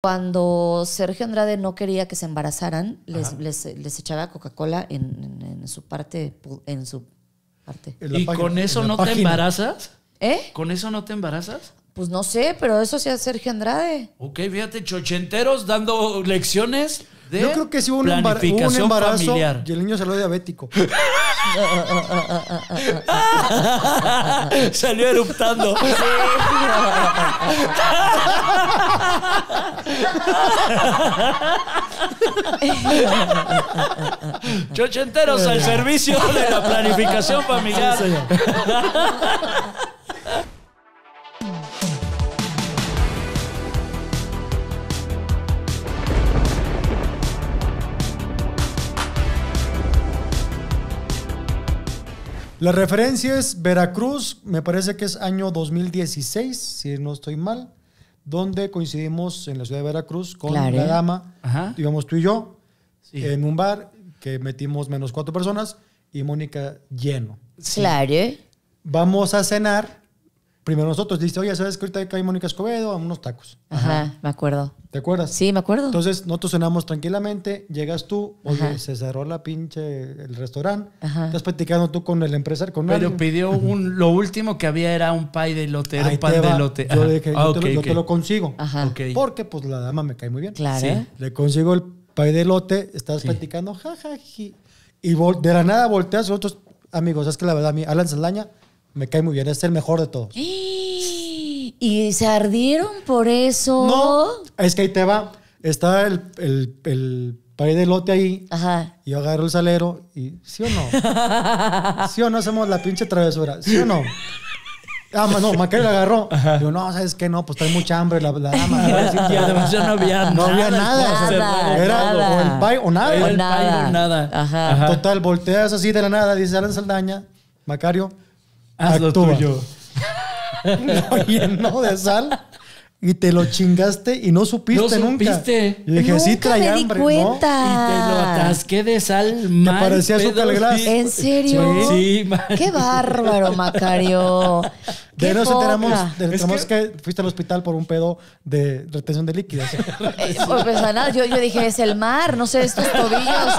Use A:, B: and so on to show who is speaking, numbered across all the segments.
A: Cuando Sergio Andrade no quería que se embarazaran, les, les, les echaba Coca-Cola en, en- en su parte, pu- en su parte.
B: En
C: ¿Y
B: página-
C: con eso no te embarazas?
A: ¿Eh?
C: ¿Con eso no te embarazas?
A: Pues no sé, pero eso hacía Sergio Andrade.
C: Ok, fíjate, chochenteros dando lecciones de
B: Yo creo que sí hubo un, embar- hubo un embarazo
C: familiar.
B: y el niño salió diabético.
C: Salió eruptando. Chochenteros al servicio de la planificación familiar.
B: La referencia es Veracruz, me parece que es año 2016, si no estoy mal, donde coincidimos en la ciudad de Veracruz con
A: Claro.
B: la dama,
C: Ajá.
B: digamos tú y yo,
C: Sí.
B: en un bar que metimos menos cuatro personas y Mónica lleno.
A: Claro.
B: Vamos a cenar. Primero nosotros, dice, oye, ¿sabes que ahorita cae Mónica Escobedo a unos tacos?
A: Ajá, me acuerdo.
B: ¿Te acuerdas?
A: Sí, me acuerdo.
B: Entonces, nosotros cenamos tranquilamente, llegas tú, oye,
A: Ajá.
B: se cerró la pinche el restaurante,
A: Ajá.
B: estás platicando tú con el empresario, con
C: Pero
B: alguien.
C: pidió un. Lo último que había era un pie de
B: Ahí
C: un pan de
B: va.
C: elote.
B: Yo le dije,
C: Ah,
B: yo, te, lo, yo
C: ok.
B: te lo consigo.
A: Ajá.
C: Ok.
B: Porque pues la dama me cae muy bien.
A: Claro.
C: Sí.
B: Le consigo el pay de elote, estás platicando, jajaji. Y vol- de la nada volteas otros amigos, es que la verdad, a mí, Alan Saldaña me cae muy bien, es el mejor de todos.
A: Y se ardieron por eso.
B: No, es que ahí te va. Está el, el, el pay de elote ahí.
A: Ajá.
B: Y yo agarro el salero y, ¿sí o no? ¿Sí o no hacemos la pinche travesura? ¿Sí o no? Ah, no, Macario la agarró. Digo, no, ¿sabes qué? No, pues trae mucha hambre la, la dama.
C: Y además ya no había
B: No había nada. o sea,
A: Nada,
B: era
A: nada.
B: o el pay o nada.
C: Era
A: O
C: el
A: nada.
C: pie o nada.
A: Ajá.
C: Ajá.
B: Total, volteas así de la nada, dice Alan Saldaña, Macario,
C: Haz lo
B: actúa.
C: tuyo.
B: Lo llenó de sal y te lo chingaste y no supiste
C: No
B: nunca.
C: supiste.
B: Y dije, sí
A: Nunca
B: traía
A: me di
B: hambre, ¿no?
A: cuenta.
C: Y te lo atasqué de sal mal.
B: parecía azúcar
C: sí.
A: ¿En serio?
C: Sí, mal.
A: Qué bárbaro, Macario.
B: De nos enteramos, de- enteramos que... fuiste al hospital por un pedo de retención de líquidos.
A: Eh, pues, a nada, yo, yo dije, es el mar, no sé, estos tobillos.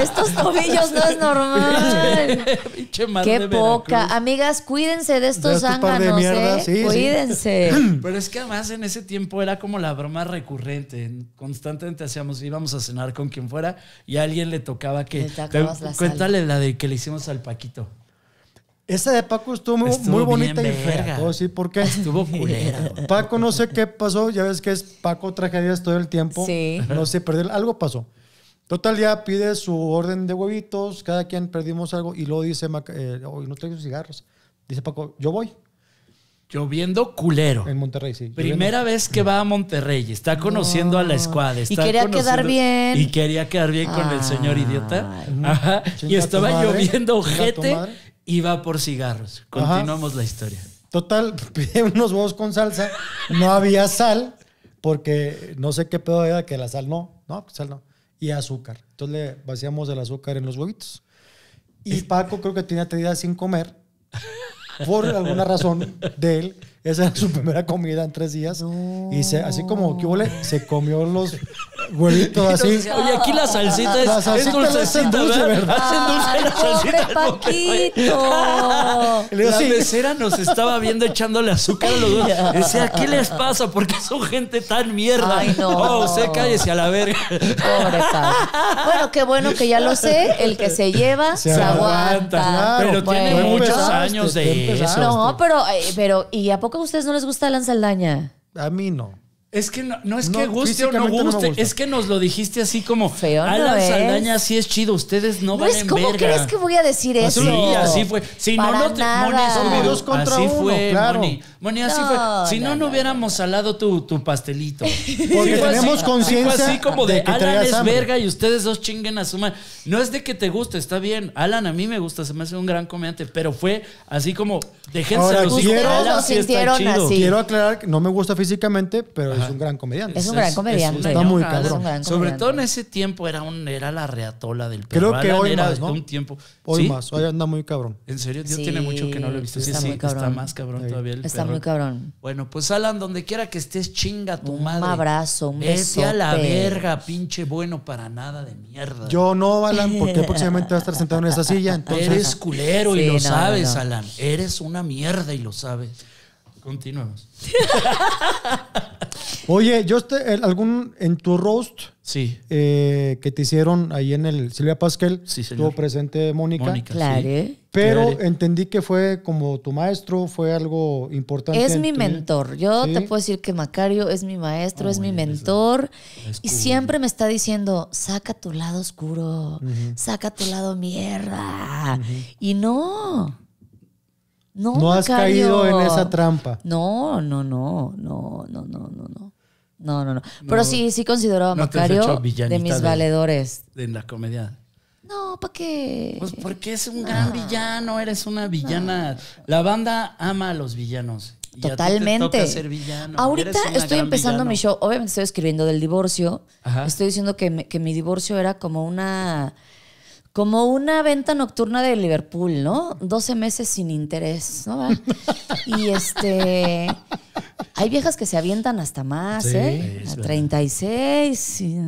A: Estos tobillos no es normal.
C: Pinche mar
A: Qué
C: de
A: poca. Amigas, cuídense de estos zánganos, ¿eh?
B: sí, sí.
A: Cuídense.
C: Pero es que además en ese tiempo era como la broma recurrente. Constantemente hacíamos, íbamos a cenar con quien fuera y a alguien le tocaba que.
A: Le tocabas la sal.
C: cuéntale la de que le hicimos al Paquito.
B: Esa de Paco estuvo muy,
C: Estuvo
B: muy bonita y
C: bien
B: fea. decir por qué.
C: Estuvo culera.
B: Paco no sé qué pasó, ya ves que es Paco tragedias todo el tiempo.
A: Sí.
B: No sé, perder algo pasó. Total, ya pide su orden de huevitos, cada quien perdimos algo y luego dice, eh, hoy no traigo cigarros. Dice Paco, yo voy
C: Lloviendo culero.
B: en Monterrey, sí.
C: Primera vez que va a Monterrey, está conociendo a la escuadra. está
A: quería quedar
C: conociendo-
A: bien.
C: Y quería quedar bien con el señor idiota. Ajá. Y estaba lloviendo
B: madre.
C: Iba por cigarros.
B: Ajá.
C: Continuamos la historia.
B: Total, pide unos huevos con salsa. No había sal, porque no sé qué pedo era que la sal no. No, sal no. Y azúcar. Entonces le vaciamos el azúcar en los huevitos. Y Paco creo que tenía tres días sin comer. Por alguna razón de él. Esa era su primera comida en tres días. Y se, así como que huele, se comió los huevitos así.
C: Oye, aquí la salsita es,
B: La salsita
C: es dulcecita,
B: dulce,
C: ¿verdad? Hacen dulce
A: Ay,
C: la salsita.
A: Paquito.
B: Y le digo,
C: La
B: sí.
C: mesera nos estaba viendo echándole azúcar a los dos. Decía, ¿qué les pasa? ¿Por qué son gente tan mierda?
A: Ay, no.
C: Oh, usted cállese a la verga.
A: Pobre. Bueno, qué bueno que ya lo sé. El que se lleva se,
B: Se
A: aguanta.
B: aguanta, claro.
C: Pero tiene
A: Bueno.
C: muchos años de eso.
A: No, pero, eh, pero, ¿y a poco a ustedes no les gusta Alan Saldaña?
B: A mí no.
C: Es que no, no es
B: No,
C: que guste o no
B: no
C: guste,
B: gusta.
C: es que nos lo dijiste así como
A: Feo no
C: Alan
A: es.
C: Saldaña sí es chido, ustedes no,
A: No
C: van
A: es,
C: en
A: ¿Cómo
C: verga.
A: crees que voy a decir eso?
C: Sí, así fue. Si
A: Para
C: no, no te
A: nada.
C: Moni, así
A: Son
C: fue.
B: dos contra
C: así
B: uno,
C: fue,
B: claro.
C: Moni. Moni, así
A: No,
C: fue. Si no,
A: no,
C: no,
A: no,
C: hubiéramos salado tu, tu pastelito.
B: Porque tenemos
C: así,
B: conciencia
C: así como de,
B: de que
C: Alan es
B: hambre.
C: verga y ustedes dos chinguen a su madre. No es de que te guste, está bien. Alan a mí me gusta, se me hace un gran comediante, pero fue así como, déjense
B: Ahora,
C: los hijos.
B: quiero-
C: Alan
A: Lo
C: sí está
A: sintieron
C: chido.
A: así.
B: Quiero aclarar que no me gusta físicamente, pero es un gran comediante.
A: Es un gran comediante.
C: una
B: Está muy cabrón.
A: Es un gran
C: Sobre todo en ese tiempo era un era la reatola del
B: Creo
C: perro.
B: que
C: Alan
B: hoy
C: era
B: más, ¿no?
C: un tiempo.
B: Hoy
C: ¿Sí?
B: más, hoy anda muy cabrón.
C: En serio, Dios
A: Sí,
C: tiene mucho que no lo he visto. Sí,
A: está
C: sí,
A: muy cabrón.
C: está más cabrón todavía el perro
A: muy cabrón.
C: Bueno, pues Alan, donde quiera que estés, chinga tu
A: Un
C: madre.
A: abrazo, un
C: Vete a la verga, pinche bueno para nada de mierda.
B: Yo no, Alan, porque próximamente va a estar sentado en esa silla. Entonces,
C: Eres culero y lo
A: no,
C: sabes,
A: no.
C: Alan. Eres una mierda y lo sabes. Continuemos.
B: oye, yo este, el- algún en tu roast
C: Sí.
B: eh, que te hicieron ahí en el Silvia Pasquel,
C: Sí, señor.
B: estuvo presente Mónica.
C: Mónica.
A: Claro.
C: sí.
B: Pero
C: Claro.
B: entendí que fue como tu maestro, fue algo importante.
A: Es
B: en
A: mi
B: tu vida.
A: mentor. Yo
B: Sí.
A: te puedo decir que Macario es mi maestro, es mi mentor.
C: es
A: Y
C: cool.
A: siempre me está diciendo, saca tu lado oscuro, saca tu lado mierda. Y no. No,
B: No has
A: Macario.
B: caído en esa trampa.
A: No, no, no, no, no, no, no, no. No, no, no. Pero sí, sí considero a
C: no te has hecho
A: Macario
C: villanita
A: de mis
C: de-
A: valedores.
C: En la comedia.
A: No, ¿para qué?
C: Pues porque es un gran villano, eres una villana. La banda ama a los villanos. Y a ti te
A: Totalmente.
C: toca ser villano.
A: Ahorita
C: Eres una
A: estoy
C: gran
A: empezando
C: villano.
A: mi show. Obviamente estoy escribiendo del divorcio.
C: Ajá.
A: Estoy diciendo que, me- que mi divorcio era como una como una venta nocturna de Liverpool, ¿no? 12 meses sin interés, ¿no? y este hay viejas que se avientan hasta más,
B: Sí,
A: ¿eh? A
C: verdad.
A: 36. Y,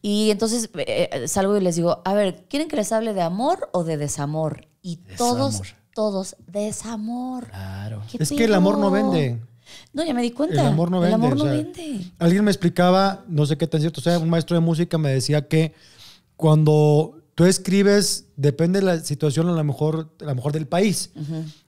A: y entonces eh, salgo y les digo, a ver, ¿quieren que les hable de amor o de desamor? Y todos,
C: Desamor.
A: todos, desamor.
C: Claro.
A: ¿Qué
B: Es que el amor no vende.
A: No, ya me di cuenta.
B: El amor no vende.
A: El amor
B: o
A: no
B: sea,
A: vende.
B: Alguien me explicaba, no sé qué tan cierto, o sea, un maestro de música me decía que cuando tú escribes, depende de la situación a lo mejor, a lo mejor del país.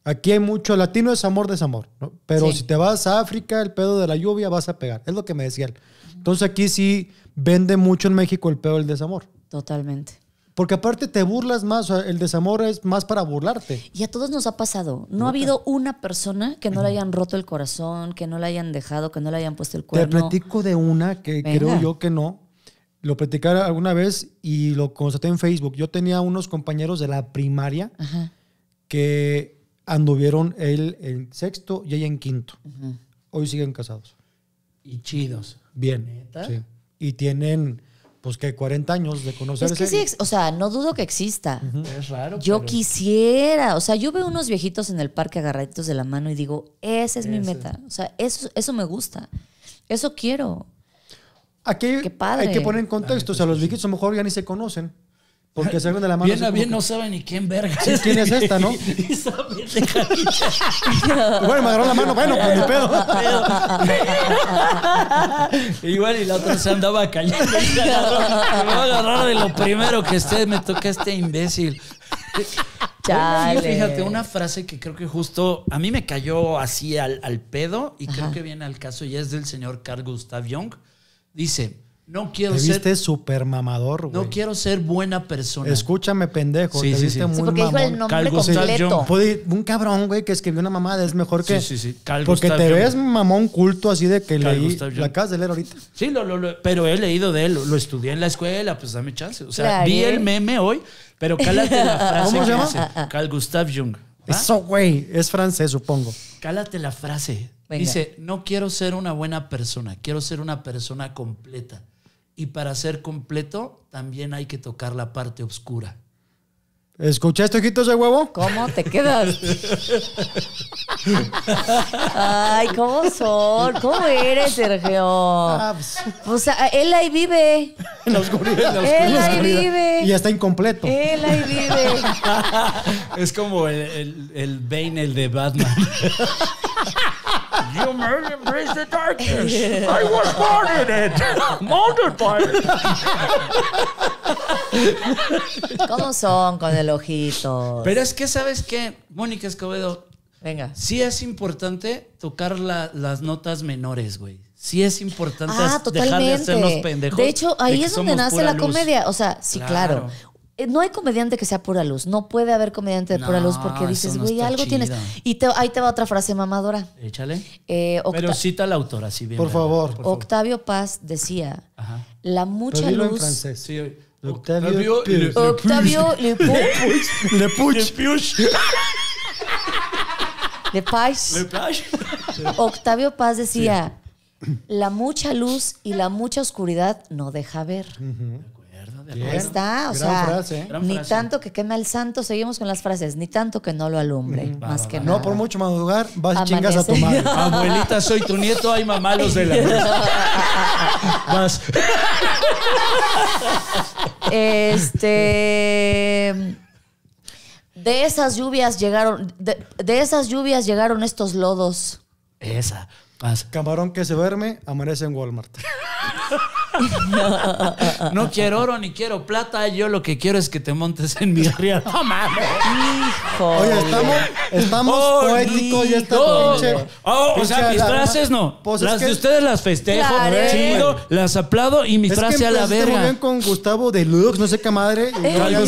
B: Aquí hay mucho, latino es amor, desamor, ¿no? Pero
A: Sí.
B: si te vas a África, el pedo de la lluvia vas a pegar. Es lo que me decía él. Entonces aquí sí vende mucho en México el pedo del desamor.
A: Totalmente.
B: Porque aparte te burlas más, o sea, el desamor es más para burlarte.
A: Y a todos nos ha pasado. No ha habido una persona que no le hayan roto el corazón, que no le hayan dejado, que no le hayan puesto el
B: Te
A: cuerno.
B: platico de una que
A: Venga.
B: creo yo que no. Lo platiqué alguna vez y lo constaté en Facebook. Yo tenía unos compañeros de la primaria
A: Ajá.
B: que anduvieron él en sexto y ella en quinto. Hoy siguen casados.
C: Y chidos.
B: Bien.
C: ¿Neta?
B: sí. Y tienen, pues que 40 años de conocerse.
A: Es que sí, o sea, no dudo que exista.
C: Es raro.
A: Yo
C: pero-
A: quisiera, o sea, yo veo unos viejitos en el parque agarraditos de la mano y digo, esa es mi meta. O sea, eso, eso me gusta. Eso quiero.
B: Aquí
A: Qué padre.
B: hay que poner en contexto. O sea, los viejitos a lo mejor ya ni se conocen. Porque se de la mano.
C: Bien a bien
B: que-
C: no sabe ni quién verga.
B: Sí, ¿quién es esta, no?
C: De Carilla.
B: Bueno, me agarró la mano. Bueno, pues ni pedo.
C: Igual y la otra se andaba y agarró. Me voy a agarrar de lo primero que esté, me toca este imbécil.
A: Chale.
C: Fíjate, una frase que creo que justo a mí me cayó así al, al pedo y creo
A: Ajá.
C: que viene al caso y es del señor Carl Gustav Jung. Dice, no quiero
B: Te
C: ser,
B: viste súper mamador, güey.
C: no quiero ser buena persona.
B: Escúchame, pendejo.
C: Sí,
B: te
C: sí,
B: viste
C: sí.
B: muy
A: Sí, porque dijo el
B: mamón.
A: nombre
C: Carl Gustav
A: completo.
B: Puede- un cabrón, güey, que escribió una mamada. Es mejor que.
C: Sí, sí, sí. Carl
B: porque
C: Gustav
B: te
C: Jung.
B: ves mamón culto así de que
C: Carl
B: leí.
C: Gustav Jung.
B: La acabas de leer ahorita.
C: Sí, lo, lo- lo- pero he leído de él, lo, lo estudié en la escuela, pues dame chance. O sea,
A: Claro.
C: vi el meme hoy, pero cálate la frase
B: ¿Cómo se llama?
C: Carl Gustav Jung. ¿va?
B: Eso, güey. Es francés, supongo.
C: Cálate la frase.
A: Venga.
C: Dice, no quiero ser una buena persona, quiero ser una persona completa. Y para ser completo, también hay que tocar la parte oscura.
B: ¿Escuchaste, ojitos de huevo?
A: ¿Cómo te quedas? Ay, ¿cómo son? ¿Cómo eres, Sergio?
B: Ah, pues,
A: O sea, él ahí vive.
B: en la oscuridad.
A: Él
B: en la
A: ahí
B: oscuridad.
A: vive.
B: Y ya está incompleto.
A: Él ahí vive.
C: Es como el, el, el Bane, el de Batman. You may embrace the darkness. I was born in it. Molded by it.
A: ¿Cómo son con el ojito?
C: Pero es que, ¿sabes qué, Mónica Escobedo?
A: Venga.
C: Sí es importante tocar la- las notas menores, güey. Sí es importante
A: Ah,
C: dejar de hacernos
A: totalmente.
C: pendejos.
A: De hecho, ahí es donde nace la
C: luz.
A: comedia. O sea, sí, claro.
C: Claro.
A: Eh, No hay comediante que sea pura luz. No puede haber comediante de pura
C: No,
A: luz porque dices,
C: no
A: güey, algo tienes. Y te- ahí te va otra frase mamadora.
C: Échale.
A: Eh, Octa-
C: Pero cita a la autora, si bien.
B: Por favor.
A: Octavio Paz decía,
C: Ajá.
A: la
B: Pero
A: mucha
B: en
A: luz.
B: francés.
C: Sí,
B: Octavio
C: Le-
B: Paz.
A: Octavio Lepuch,
B: Le puch.
A: de Paz.
C: Le Plage.
A: Octavio Paz decía, la mucha luz y la mucha oscuridad no deja ver.
B: Bien.
A: Ahí está, o
B: Gran
A: sea,
B: frase, ¿eh?
A: Ni
C: frase.
A: tanto que queme al santo, seguimos con las frases, ni tanto que no lo alumbre, más
C: va,
A: que
C: va.
A: nada.
B: No por mucho madrugar, vas y chingas a tu
A: Amanece.
B: madre.
C: Abuelita, soy tu nieto, ay mamá, los de la Vas.
A: Este. De esas lluvias llegaron. De, de esas lluvias llegaron estos lodos.
C: Esa. Vas.
B: Camarón que se duerme, amanece en Walmart.
C: No quiero oro ni quiero plata. Yo lo que quiero es que te montes en mi río. No mames.
A: Hijo.
B: Oye, estamos, estamos
C: Oh,
B: poéticos y esta pinche.
C: Oh, o sea, mis frases no.
B: Pues es
C: las
B: que-
C: de ustedes las festejo,
A: Claro.
C: chido, las aplaudo y mi
B: Es que
C: frase a la
B: empezaste muy
C: verga.
B: bien con Gustavo Deluxe, no sé qué madre. y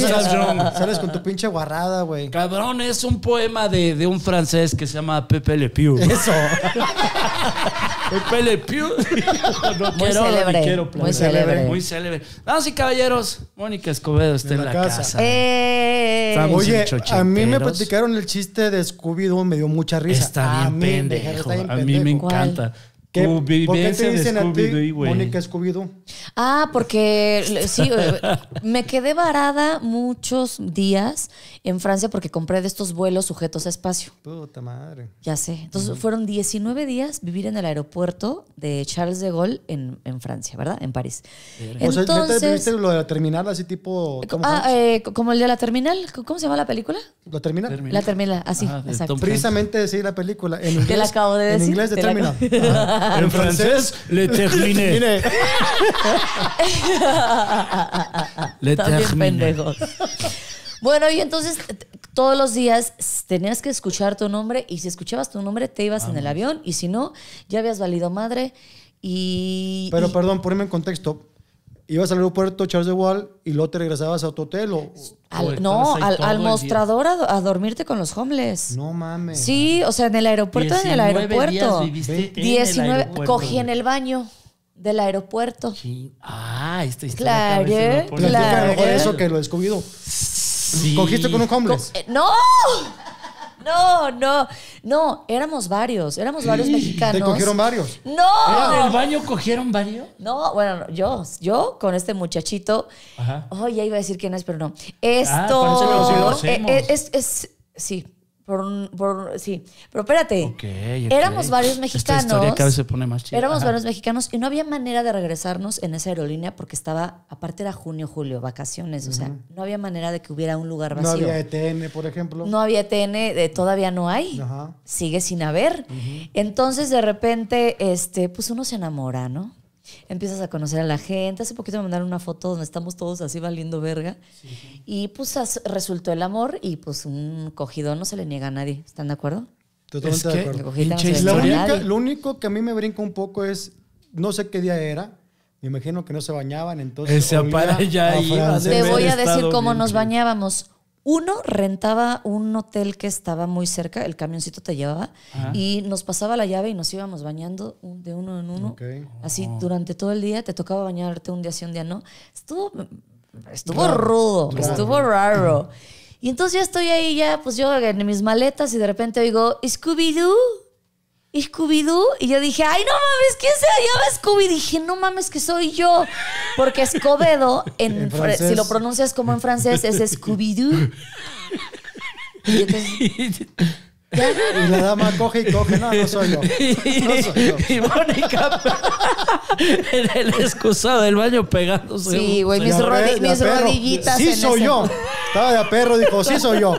B: sales, con tu pinche guarrada, güey.
C: Cabrón, es un poema de, de un francés que se llama Pepe Le Pew.
B: Eso.
C: Pepe Le Pew. No
A: Muy
C: quiero oro ni
A: célebre,
C: quiero
A: muy célebre.
C: Muy célebre. Damas y caballeros, Mónica Escobedo está en, la, casa.
A: Eh,
C: Estamos
B: Oye, a mí me platicaron el chiste de Scooby-Doo, me dio mucha risa.
C: Está
B: A
C: bien
B: mí,
C: pendejo.
B: está bien
C: A mí me
B: pendejo.
A: ¿Cuál?
B: ¿Qué- ¿Por qué te
C: de
B: dicen a ti. Mónica Scooby-Doo?
A: Ah, porque sí, eh, me quedé varada muchos días en Francia porque compré de estos vuelos sujetos a espacio.
B: Puta madre.
A: Ya sé. Entonces fueron 19 días vivir en el aeropuerto de Charles de Gaulle en, en Francia, ¿verdad? En París.
B: o sea, ¿neta
A: Entonces,
B: viste lo de la terminal así tipo Tom
A: ah, eh, como el de la terminal. ¿Cómo se llama la película?
B: ¿La terminal?
C: Terminal.
A: La terminal, así,
C: de
A: exacto.
B: Precisamente decir la película. En inglés,
A: la acabo de
B: En
A: decir,
B: inglés de
A: te la
B: terminal.
C: En francés, le terminé. Le
A: También
C: terminé.
A: pendejos. Bueno, y entonces todos los días tenías que escuchar tu nombre y si escuchabas tu nombre te ibas en el avión y si no, ya habías valido madre y...
B: pero
A: y-
B: perdón, ponme en contexto. Ibas al aeropuerto Charles de Gaulle y luego te regresabas a tu hotel o...
A: al-
C: O
A: no, al, mostrador a, do- a dormirte con los homeless.
B: No mames.
A: Sí, o sea, en el aeropuerto, en el
C: 19
A: aeropuerto.
C: días viviste en el
A: 19,
C: aeropuerto,
A: cogí en el baño del aeropuerto.
C: Sí. Ah, esta historia.
A: Claro, claro.
B: mejor eso que lo de Scooby-Doo.
C: Sí.
B: Cogiste con un homeless.
A: Eh, ¡No! No, no, no, éramos varios, éramos varios mexicanos.
B: Te cogieron varios.
A: ¡No!
C: ¿En el baño cogieron varios?
A: No, bueno, no, yo, yo con este muchachito.
C: Ajá.
A: Oh, ya iba a decir quién es, pero no. Esto.
C: que lo
A: eh, eh, es, es- sí, por, un- por- sí. Pero espérate.
C: Ok, ok.
A: Éramos varios
C: Esta
A: mexicanos.
C: historia cada vez se pone más chida.
A: Éramos
C: Ajá.
A: varios mexicanos y no había manera de regresarnos en esa aerolínea porque estaba, aparte era junio, julio, vacaciones, o sea, no había manera de que hubiera un lugar
B: No
A: vacío.
B: había ETN, por ejemplo.
A: No había TN, de- todavía no hay.
B: Ajá.
A: Sigue sin haber. Entonces, de repente, este, pues uno se enamora, ¿no? Empiezas a conocer a la gente. Hace poquito me mandaron una foto donde estamos todos así valiendo verga. Y pues as- resultó el amor y pues un cogidón no se le niega a nadie. ¿Están de acuerdo?
B: Totalmente
C: Es
B: de acuerdo.
A: No le niega
B: única, lo único que a mí me brinca un poco es, no sé qué día era, me imagino que no se bañaban, entonces
C: Ese para allá
B: a
C: iba,
B: francés.
C: de
A: Te voy a decir cómo nos bañábamos. Uno rentaba un hotel que estaba muy cerca, el camioncito te llevaba
C: Ajá.
A: y nos pasaba la llave y nos íbamos bañando de uno en uno.
B: Ok.
A: Así durante todo el día te tocaba bañarte un día sí, un día no. Estuvo, estuvo rudo, estuvo raro. Y entonces ya estoy ahí, ya, pues yo en mis maletas y de repente oigo, Scooby-Doo. Scooby-Doo. Y yo dije, ay, no mames, ¿quién se llama Scooby? Dije, no mames, que soy yo. Porque Escobedo, en si lo pronuncias como en francés, es Scooby-Doo. Y entonces,
B: Y la dama coge y coge, no, no soy yo. No soy yo.
C: Y Mónica en el excusado del baño pegándose.
A: Sí, güey, mis rodi- rodillitas
B: Sí
A: en
B: soy
A: ese-
B: yo. Estaba de a perro, dijo, sí soy yo.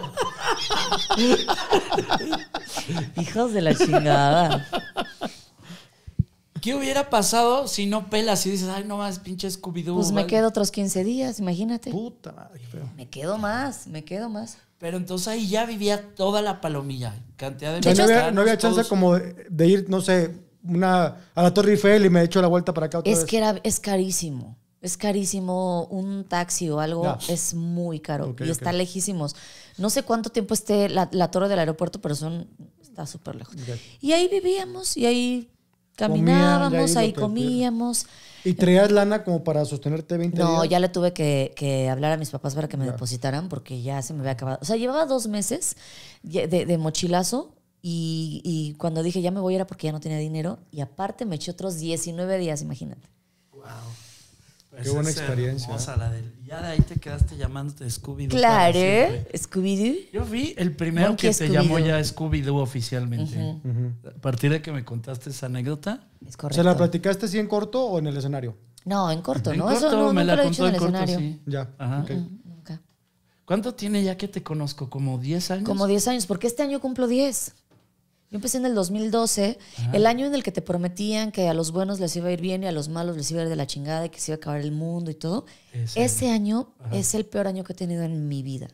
A: Hijos de la chingada.
C: ¿Qué hubiera pasado si no pelas y dices, ay, no más, pinche Scooby-Doo?
A: Pues me
C: vale"?
A: quedo otros 15 días, imagínate.
B: Puta madre, qué feo.
A: Me quedo más, me quedo más.
C: Pero entonces ahí ya vivía toda la palomilla. Cantidad de
B: O sea, no, había,
C: mexicanos,
B: no había chance
C: todos-
B: como de, de ir, no sé, una, a la Torre Eiffel y me echo la vuelta para acá otra
A: Es
B: vez.
A: que era, es carísimo. Es carísimo un taxi o algo, es muy caro y está
B: ok.
A: lejísimos. No sé cuánto tiempo esté la, la torre del aeropuerto, pero son está súper lejos. Y ahí vivíamos y ahí caminábamos,
B: ahí
A: comíamos.
B: ¿Y traías lana como para sostenerte 20
A: No,
B: días?
A: ya le tuve que, que hablar a mis papás para que me depositaran porque ya se me había acabado. O sea, llevaba dos meses de, de mochilazo y, y cuando dije ya me voy era porque ya no tenía dinero y aparte me eché otros 19 días, imagínate.
C: Pues
B: Qué buena experiencia.
C: hermosa la del- ya de ahí te quedaste llamándote Scooby-Doo.
A: Claro. Scooby-Doo.
C: Yo vi el primero
A: Monkey
C: que te llamó ya Scooby-Doo oficialmente. A partir de que me contaste esa anécdota.
A: Es
B: ¿Se
A: correcto.
B: la platicaste así en corto o en el escenario?
A: No, en corto,
C: En
A: ¿no?
C: corto,
A: Eso no,
C: me la
A: lo he
C: contó
A: en
C: en
A: el
C: corto,
A: escenario.
C: sí.
B: Ya.
C: Ajá. ¿Cuánto tiene ya que te conozco? ¿Como 10 años?
A: Como 10 años, porque este año cumplo 10. Yo empecé en el 2012, el año en el que te prometían que a los buenos les iba a ir bien y a los malos les iba a ir de la chingada y que se iba a acabar el mundo y todo.
C: Ese
A: Ese año es el peor año que he tenido en mi vida,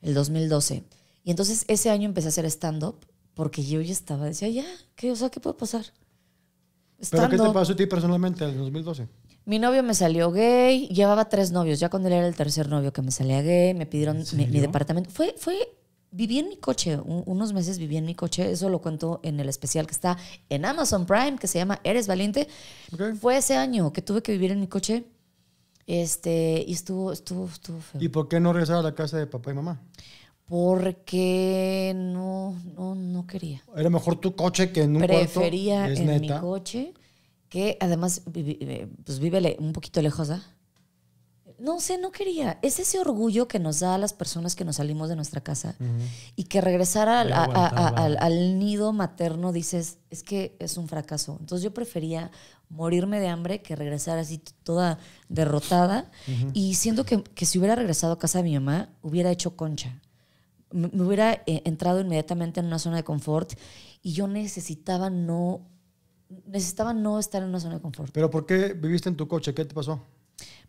A: el 2012. Y entonces ese año empecé a hacer stand-up porque yo ya estaba, decía, ya, ¿qué, o sea, ¿qué puede pasar?
B: ¿Pero qué te pasó a ti personalmente en el 2012?
A: Mi novio me salió gay, llevaba tres novios, ya cuando él era el tercer novio que me salía gay, me pidieron mi, mi departamento. Fue, fue, viví en mi coche, un- unos meses viví en mi coche, eso lo cuento en el especial que está en Amazon Prime, que se llama Eres Valiente. Fue ese año que tuve que vivir en mi coche, este, y estuvo, estuvo, estuvo feo.
B: ¿Y por qué no regresar a la casa de papá y mamá?
A: Porque no, no, no quería.
B: Era mejor tu coche que en un
A: Prefería
B: cuarto.
A: En mi coche, que además vivi- eh, pues vive un poquito lejos, ¿ah? No sé, no quería. Es ese orgullo que nos da a las personas que nos salimos de nuestra casa y que regresar al, a- a- a- nido materno dices, es que es un fracaso. Entonces yo prefería morirme de hambre que regresar así toda derrotada. Y siento que, que si hubiera regresado a casa de mi mamá, hubiera hecho concha me me hubiera eh, entrado inmediatamente en una zona de confort y yo necesitaba no necesitaba no estar en una zona de confort.
B: ¿Pero por qué viviste en tu coche? ¿Qué te pasó?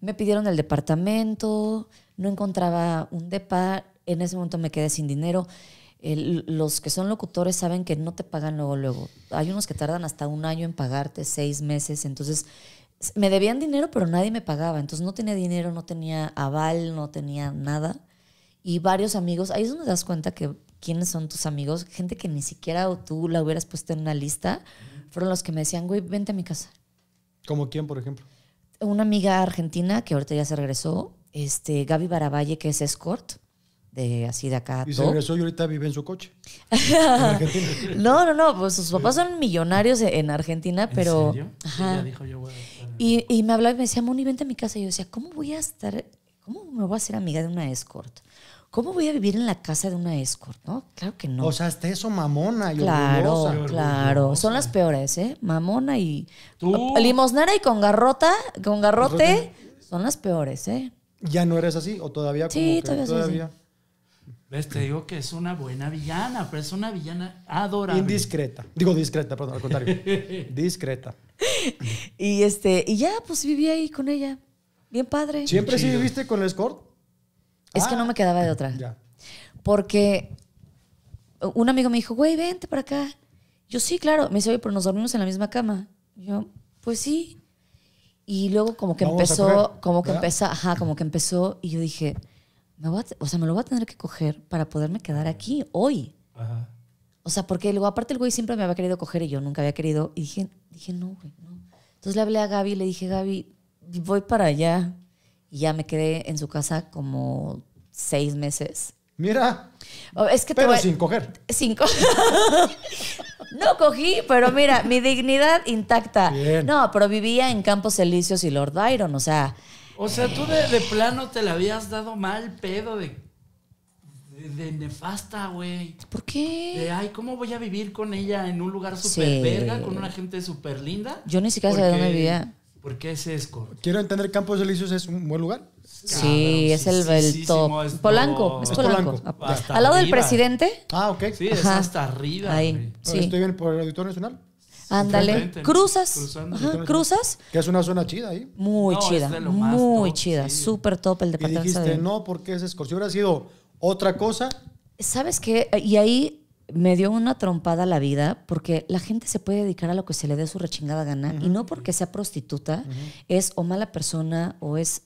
A: Me pidieron el departamento, no encontraba un depa, en ese momento me quedé sin dinero. Los que son locutores saben que no te pagan luego, luego. Hay unos que tardan hasta un año en pagarte, seis meses. Entonces, me debían dinero, pero nadie me pagaba. Entonces, no tenía dinero, no tenía aval, no tenía nada. Y varios amigos, ahí es donde das cuenta que quiénes son tus amigos, gente que ni siquiera tú la hubieras puesto en una lista, fueron los que me decían, güey, vente a mi casa
B: ¿Como quién, por ejemplo?
A: Una amiga argentina que ahorita ya se regresó, este, Gaby Baravalle, que es escort, de así de acá.
B: Y se
A: top.
B: regresó y ahorita vive en su coche. en.
A: No, no, no, pues sus papás son millonarios en Argentina,
C: ¿En
A: pero.
C: serio? Sí,
A: Ajá.
C: ya dijo yo, voy a estar-
A: Y, y me hablaba y me decía, Moni, vente a mi casa. Y yo decía, ¿cómo voy a estar, cómo me voy a hacer amiga de una escort? ¿Cómo voy a vivir en la casa de una escort? No, claro que no.
B: O sea, hasta eso mamona y
A: Claro,
B: orgullosa.
A: claro. Son las peores, ¿eh? Mamona y.
C: Tú.
A: Limosnera y con garrota, con garrote, son las peores, ¿eh?
B: ¿Ya no eres así? ¿O todavía como
A: Sí,
B: que
A: todavía soy
B: todavía?
C: ¿Ves? Te digo que es una buena villana, pero es una villana adorable.
B: Indiscreta. Digo discreta, perdón, al contrario. discreta.
A: Y este, y ya, pues viví ahí con ella. Bien padre.
B: ¿Siempre sí viviste con el escort?
A: Es que no me quedaba de otra.
B: Ya.
A: Porque un amigo me dijo, güey, vente para acá. Yo, sí, claro. Me dice, oye, pero nos dormimos en la misma cama. Yo, pues sí. Y luego como que
B: Vamos
A: empezó, como que
B: ¿verdad?
A: empezó, ajá, como que empezó. Y yo dije, me voy a o sea, me lo voy a tener que coger para poderme quedar aquí hoy.
C: Ajá.
A: O sea, porque luego, aparte el güey siempre me había querido coger y yo nunca había querido. Y dije, dije, no, güey, no. Entonces le hablé a Gaby y le dije, Gaby, voy para allá. Y ya me quedé en su casa como seis meses.
B: Mira,
A: Oh, Es que te
B: pero
A: voy-
B: sin coger.
A: Cinco. no cogí, pero mira, mi dignidad intacta.
B: Bien.
A: No, pero vivía en Campos Elíseos y Lord Byron, o sea,
C: O sea, tú de, de plano te la habías dado mal pedo de, de, de nefasta, güey.
A: ¿por
C: De,
A: qué?
C: ay, ¿cómo voy a vivir con ella en un lugar súper
A: Sí.
C: verga, con una gente súper linda?
A: Yo ni siquiera sabía dónde vivía.
C: Porque es escort.
B: Quiero entender Campos Elíseos es un buen lugar.
A: Sí, es el, top.
C: es
A: Polanco, es
B: Es
A: Polanco.
C: Hasta
A: Al lado del presidente,
B: Ah, ok.
C: Sí, es
A: Ajá.
C: hasta arriba.
A: ahí, sí.
B: Estoy bien por el Auditorio Nacional,
A: Ándale. Cruzas. Ajá, cruzas.
B: que es una zona chida ahí.
A: Muy
C: No,
A: chida.
C: de
A: Muy
C: top,
A: chida.
C: sí.
A: Súper top el
B: Y
A: departamento.
B: dijiste,
A: de-
B: no, porque es escort. Si hubiera sido otra cosa,
A: ¿Sabes qué? Y ahí me dio una trompada la vida porque la gente se puede dedicar a lo que se le dé su rechingada gana y no porque sea prostituta es o mala persona o es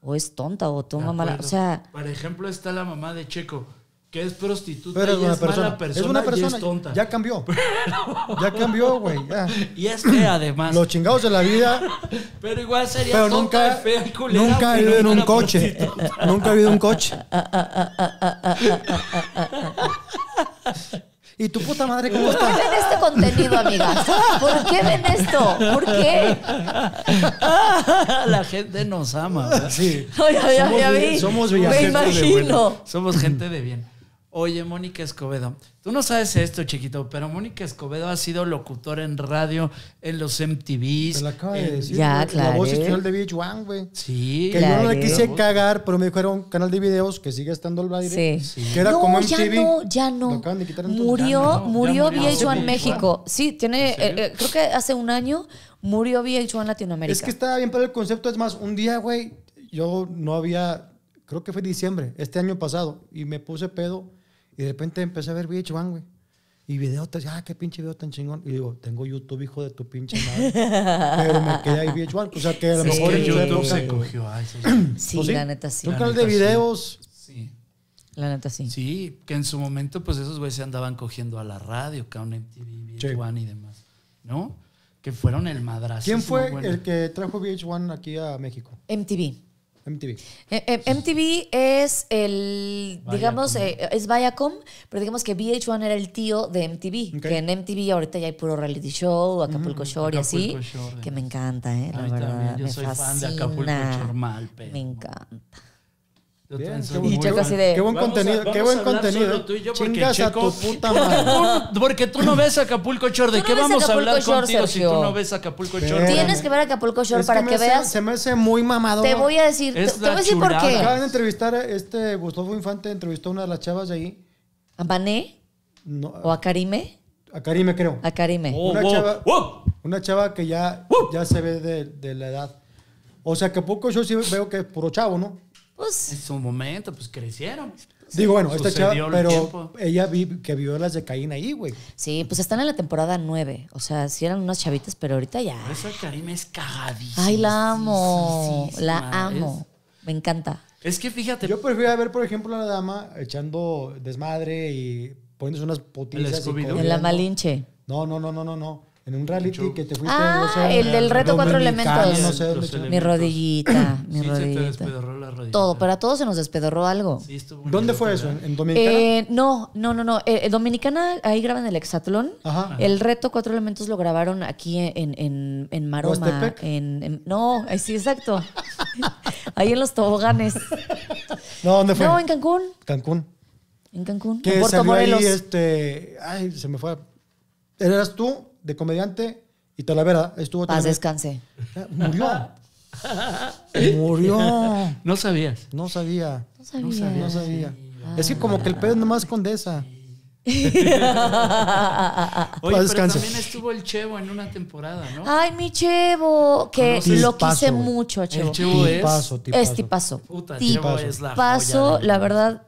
A: o es tonta o toma mala, o sea,
C: Por ejemplo, está la mamá de Checo, que es prostituta
B: pero es
C: y
B: una
C: es
B: persona.
C: mala persona
B: Es una
C: y
B: persona.
C: es tonta.
B: Ya cambió. Ya cambió, güey.
C: Y es fea, además.
B: Los chingados de la vida,
C: Pero igual sería
B: pero
C: tonta
B: nunca,
C: y fea y culera,
B: nunca he vivido en un coche. Nunca he vivido en un coche. ¿Y tu puta madre cómo
A: ¿Por qué
B: está?
A: ven este contenido, amigas? ¿Por qué ven esto? ¿Por qué?
C: La gente nos ama. ¿verdad?
B: Sí.
A: Ay, ay, ay,
B: Somos
A: ya
B: vi- somos
A: Me imagino.
C: Somos gente de bien. Oye, Mónica Escobedo, tú no sabes esto, chiquito, pero Mónica Escobedo ha sido locutora en radio, en los MTVs.
B: Te lo acabo de decir.
A: Ya,
B: güey. La voz
A: claro.
B: original de VH1, güey.
C: Sí.
B: Que yo no
A: Claro.
B: le quise cagar, pero me dijeron canal de videos que sigue estando al aire.
A: Sí.
B: Que era
A: no,
B: como
A: ya
B: MTV.
A: no, ya
B: Lo
A: no.
B: acaban de quitar entonces.
A: Murió,
C: Ya no, ya
A: murió
C: murió.
A: VH1
C: ¿VH1?
A: México. Sí, tiene, eh, eh, creo que hace un año murió VH1 Latinoamérica.
B: Es que estaba bien para el concepto. Es más, un día, güey, yo no había, creo que fue diciembre, este año pasado, y me puse pedo y de repente empecé a ver VH1, güey. Y video, te decía, ah, qué pinche video tan chingón. Y digo, tengo YouTube, hijo de tu pinche madre. Pero me quedé ahí VH1. O sea, que a lo
A: Sí.
C: Es
B: mejor en
C: YouTube se cogió a eso.
A: sí,
B: Pues sí.
A: la neta sí.
B: Un
C: La
B: canal de
C: neta, sí.
B: videos.
C: Sí.
A: La neta sí.
C: Sí, que en su momento, pues esos güeyes se andaban cogiendo a la radio, que a un MTV,
B: Sí.
C: VH1 y demás. ¿No? Que fueron el madrazo.
B: ¿Quién fue el que trajo VH1 aquí a México?
A: MTV.
B: MTV.
A: Eh, eh, MTV es el, digamos, eh, es Viacom, pero digamos que VH1 era el tío de MTV.
B: Ok.
A: Que en MTV ahorita ya hay puro reality show, Acapulco Shore y así.
C: Acapulco Shore,
A: Que me encanta, ¿eh? La verdad.
C: también, yo
A: me
C: soy
A: fascina.
C: fan de Acapulco Shore mal, pero-
A: Me encanta.
B: Bien, qué
A: Y Checo así de-
B: Qué buen
C: Vamos a-
B: contenido,
C: vamos
B: qué buen contenido.
C: tú y yo, porque
B: Chingas a
C: Checo-
B: tu puta madre.
C: Porque tú no ves Acapulco Shore. ¿De
A: no
C: qué vamos a
A: Acapulco
C: hablar
A: Shore,
C: contigo si
A: Sergio.
C: tú no ves Acapulco Shore?
A: Tienes que ver Acapulco Shore
B: Es
A: para que
B: hace-
A: veas.
B: Se me hace muy mamador.
A: Te voy a decir, te,
C: Es
A: te voy a decir por qué.
B: Acaban de entrevistar a este Gustavo Infante, entrevistó a una de las chavas de ahí.
A: ¿A Bané
B: No,
A: o a Karime?
B: a Karime, creo.
A: A Karime.
C: Oh,
B: Una
C: wow,
B: chava-
C: wow.
B: Una chava que ya, ya se ve de, de la edad. O sea, poco yo sí veo que es puro chavo, ¿no?
A: Pues
C: En su momento, pues crecieron.
B: Digo, bueno, esta chava,
C: el
B: pero
C: tiempo.
B: ella vi que vio las de Caín ahí, güey.
A: sí, pues están en la temporada 9. O sea, sí eran unas chavitas, pero ahorita ya.
C: Esa Karime es cagadísima.
A: Ay, la amo. La amo. Me encanta.
C: Es que fíjate,
B: Yo prefiero ver, por ejemplo, a la dama echando desmadre y poniéndose unas putizas.
A: En la. Malinche.
B: No, no, no, no, no, no. En un reality que te fuiste,
A: Ah,
B: no sé,
A: el del reto cuatro elementos.
B: No sé.
A: Mi rodillita, mi
C: sí, se te
A: rodillita.
C: despedorró la rodilla.
A: Todo, pero a todos se nos despedorró algo.
C: Sí, estuvo un
B: ¿Dónde fue eso? ¿En, en Dominicana?
A: Eh, no, no, no, no. Eh, Dominicana, ahí graban el hexatlón.
B: Ajá.
A: El reto Cuatro Elementos lo grabaron aquí en, en, en Maroma. En, en- no, ahí sí, exacto. ahí en los toboganes.
B: no, ¿dónde fue?
A: No, en Cancún.
B: Cancún.
A: En Cancún.
B: Que
A: en Puerto
B: salió
A: Morelos.
B: ahí este. Ay, se me fue. Eras tú, de comediante, y Talavera. Estuvo
A: Paz
B: también.
A: descanse.
B: Ya, Murió. Murió.
C: No sabías.
B: No sabía.
A: No sabía.
B: No sabía. Es que como que el pedo es nomás condesa.
C: Oye,
B: Paz
C: pero también estuvo el Chevo en una temporada, ¿no?
A: Ay, mi Chevo. Que
B: ¿Conoces?
A: lo
B: Tipazo,
A: quise mucho, Chevo.
C: El Chevo es...
B: Tipazo, tipazo.
A: Es tipazo.
C: Puta, Chevo es la
A: Tipazo,
C: joya de-
A: la verdad.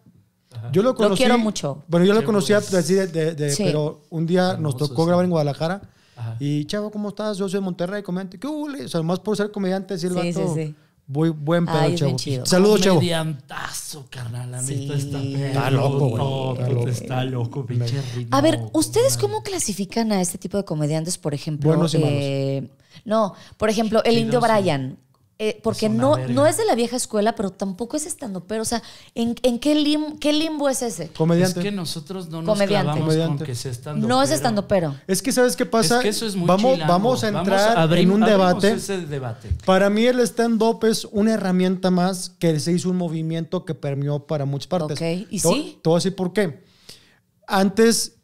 B: Yo lo conocí.
A: quiero mucho.
B: Bueno, yo lo conocía así de, de- de-
A: Sí.
B: pero un día nos tocó
C: sí.
B: grabar en Guadalajara.
C: Ajá.
B: Y chavo, ¿cómo estás? Yo soy de Monterrey, comente. ¿Qué hule? O sea, más por ser comediante, sí, el
A: Sí,
B: vato.
A: sí, sí.
B: Muy buen pedo,
A: Ay,
B: chavo.
A: bien chido.
B: Saludos, chavo.
C: Comediantazo, carnal. La
A: Sí.
C: está
B: Está loco, güey.
C: No,
B: Está loco.
C: Está loco, pinche ritmo.
A: A ver, ¿ustedes cómo clasifican a este tipo de comediantes, por ejemplo?
B: Buenos y malos.
A: eh, no, por ejemplo, el Indio. Brian. Eh, porque no,
C: verga.
A: no es de la vieja escuela, pero tampoco es estando. Pero, o sea, ¿en, en qué, lim- qué limbo es ese?
B: Comediante.
C: Es que nosotros no nos
A: Comediante.
C: clavamos
B: Comediante.
C: con que se estando
A: no es estando pero.
B: Es que, ¿sabes qué pasa?
C: Es que eso es muy
B: vamos,
C: chilango.
B: vamos a entrar
C: abrir-
B: en un debate.
C: ese debate.
B: Para mí el stand-up es una herramienta más que se hizo un movimiento que permeó para muchas partes.
A: Ok, ¿y sí?
B: Te voy a decir por qué. Antes,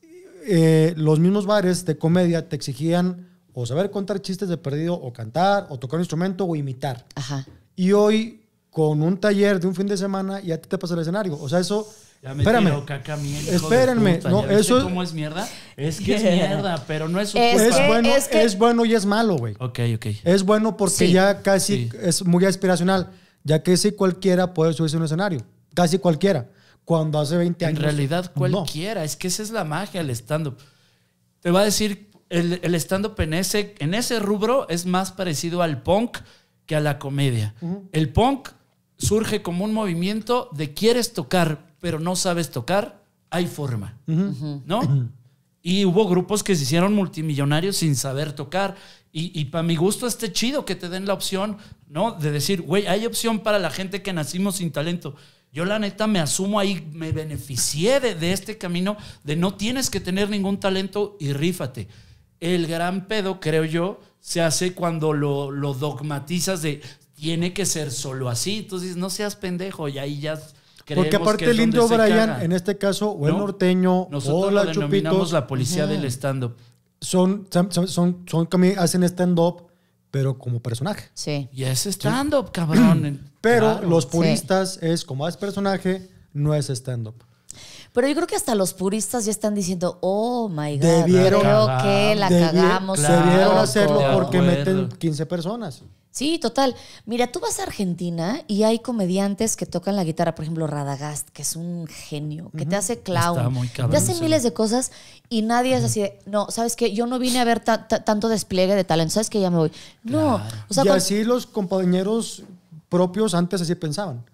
B: eh, los mismos bares de comedia te exigían o saber contar chistes de perdido, o cantar, o tocar un instrumento, o imitar.
A: Ajá.
B: Y hoy, con un taller de un fin de semana, ya te pasas el escenario. O sea, eso...
C: Ya me
B: espérame.
C: tiró caca
B: Espérenme,
C: puta.
B: no,
C: ¿Ya viste
B: eso es-
C: cómo es mierda? Es que es mierda, pero no es su
A: Es
B: Es,
C: culpa.
A: que-
B: bueno,
A: es que-
B: es bueno y es malo, güey.
C: Ok, ok.
B: Es bueno porque
A: Sí.
B: ya casi
C: Sí.
B: es muy aspiracional, ya que si cualquiera puede subirse a un escenario, casi cualquiera. Cuando hace 20
C: En
B: años.
C: realidad,
B: no.
C: cualquiera. Es que esa es la magia del stand-up. Te va a decir, el, el stand-up en ese, en ese rubro es más parecido al punk que a la comedia. El punk surge como un movimiento de quieres tocar, pero no sabes tocar, hay forma. ¿No? Y hubo grupos que se hicieron multimillonarios sin saber tocar. Y, y para mi gusto esté chido que te den la opción, ¿no? De decir, güey, hay opción para la gente que nacimos sin talento. Yo la neta me asumo ahí, me beneficié de, de este camino de no tienes que tener ningún talento y rífate. El gran pedo, creo yo, se hace cuando lo, lo dogmatizas de tiene que ser solo así. Entonces, no seas pendejo y ahí ya creemos
B: Porque aparte
C: que
B: el indio Brian, en este caso, o el
C: ¿No?
B: norteño,
C: Nosotros
B: o
C: lo
B: la
C: denominamos
B: Chupitos,
C: la policía del stand-up.
B: son, son, son, son, hacen stand-up, pero como personaje.
A: Sí.
C: Y es stand-up, cabrón.
B: Pero
C: Claro.
B: los puristas es como es personaje, no es stand-up.
A: Pero yo creo que hasta los puristas ya están diciendo, oh my God,
B: Debieron-
A: creo que la cagamos.
C: claro,
B: Debieron
A: poco".
B: hacerlo porque meten 15 personas.
A: Sí, total. Mira, tú vas a Argentina y hay comediantes que tocan la guitarra, por ejemplo, Radagast, que es un genio, que te hace clown,
C: Está muy cabrón
A: te hace miles de cosas y nadie es así de, no, ¿sabes qué? Yo no vine a ver ta- ta- tanto despliegue de talento, ¿sabes qué? Ya me voy. No,
C: Claro.
A: o sea,
B: y
A: cuando-
B: así los compañeros propios antes así pensaban.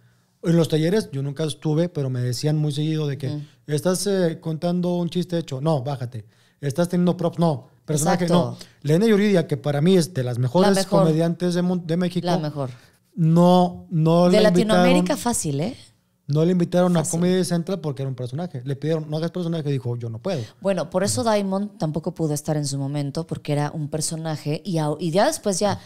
B: En los talleres yo nunca estuve, pero me decían muy seguido de que
A: Mm.
B: estás eh, contando un chiste hecho. No, bájate. Estás teniendo props. No. Personaje.
A: Exacto.
B: No. Lena Yuridia, que para mí es de las mejores
A: mejor.
B: comediantes de, México.
A: la mejor.
B: No, no
A: De
B: la
A: Latinoamérica fácil, ¿eh?
B: no le invitaron a. Comedy Central porque era un personaje. Le pidieron, no hagas personaje. Dijo, yo no puedo.
A: Bueno, por eso Diamond tampoco pudo estar en su momento, porque era un personaje y, a- y ya después ya,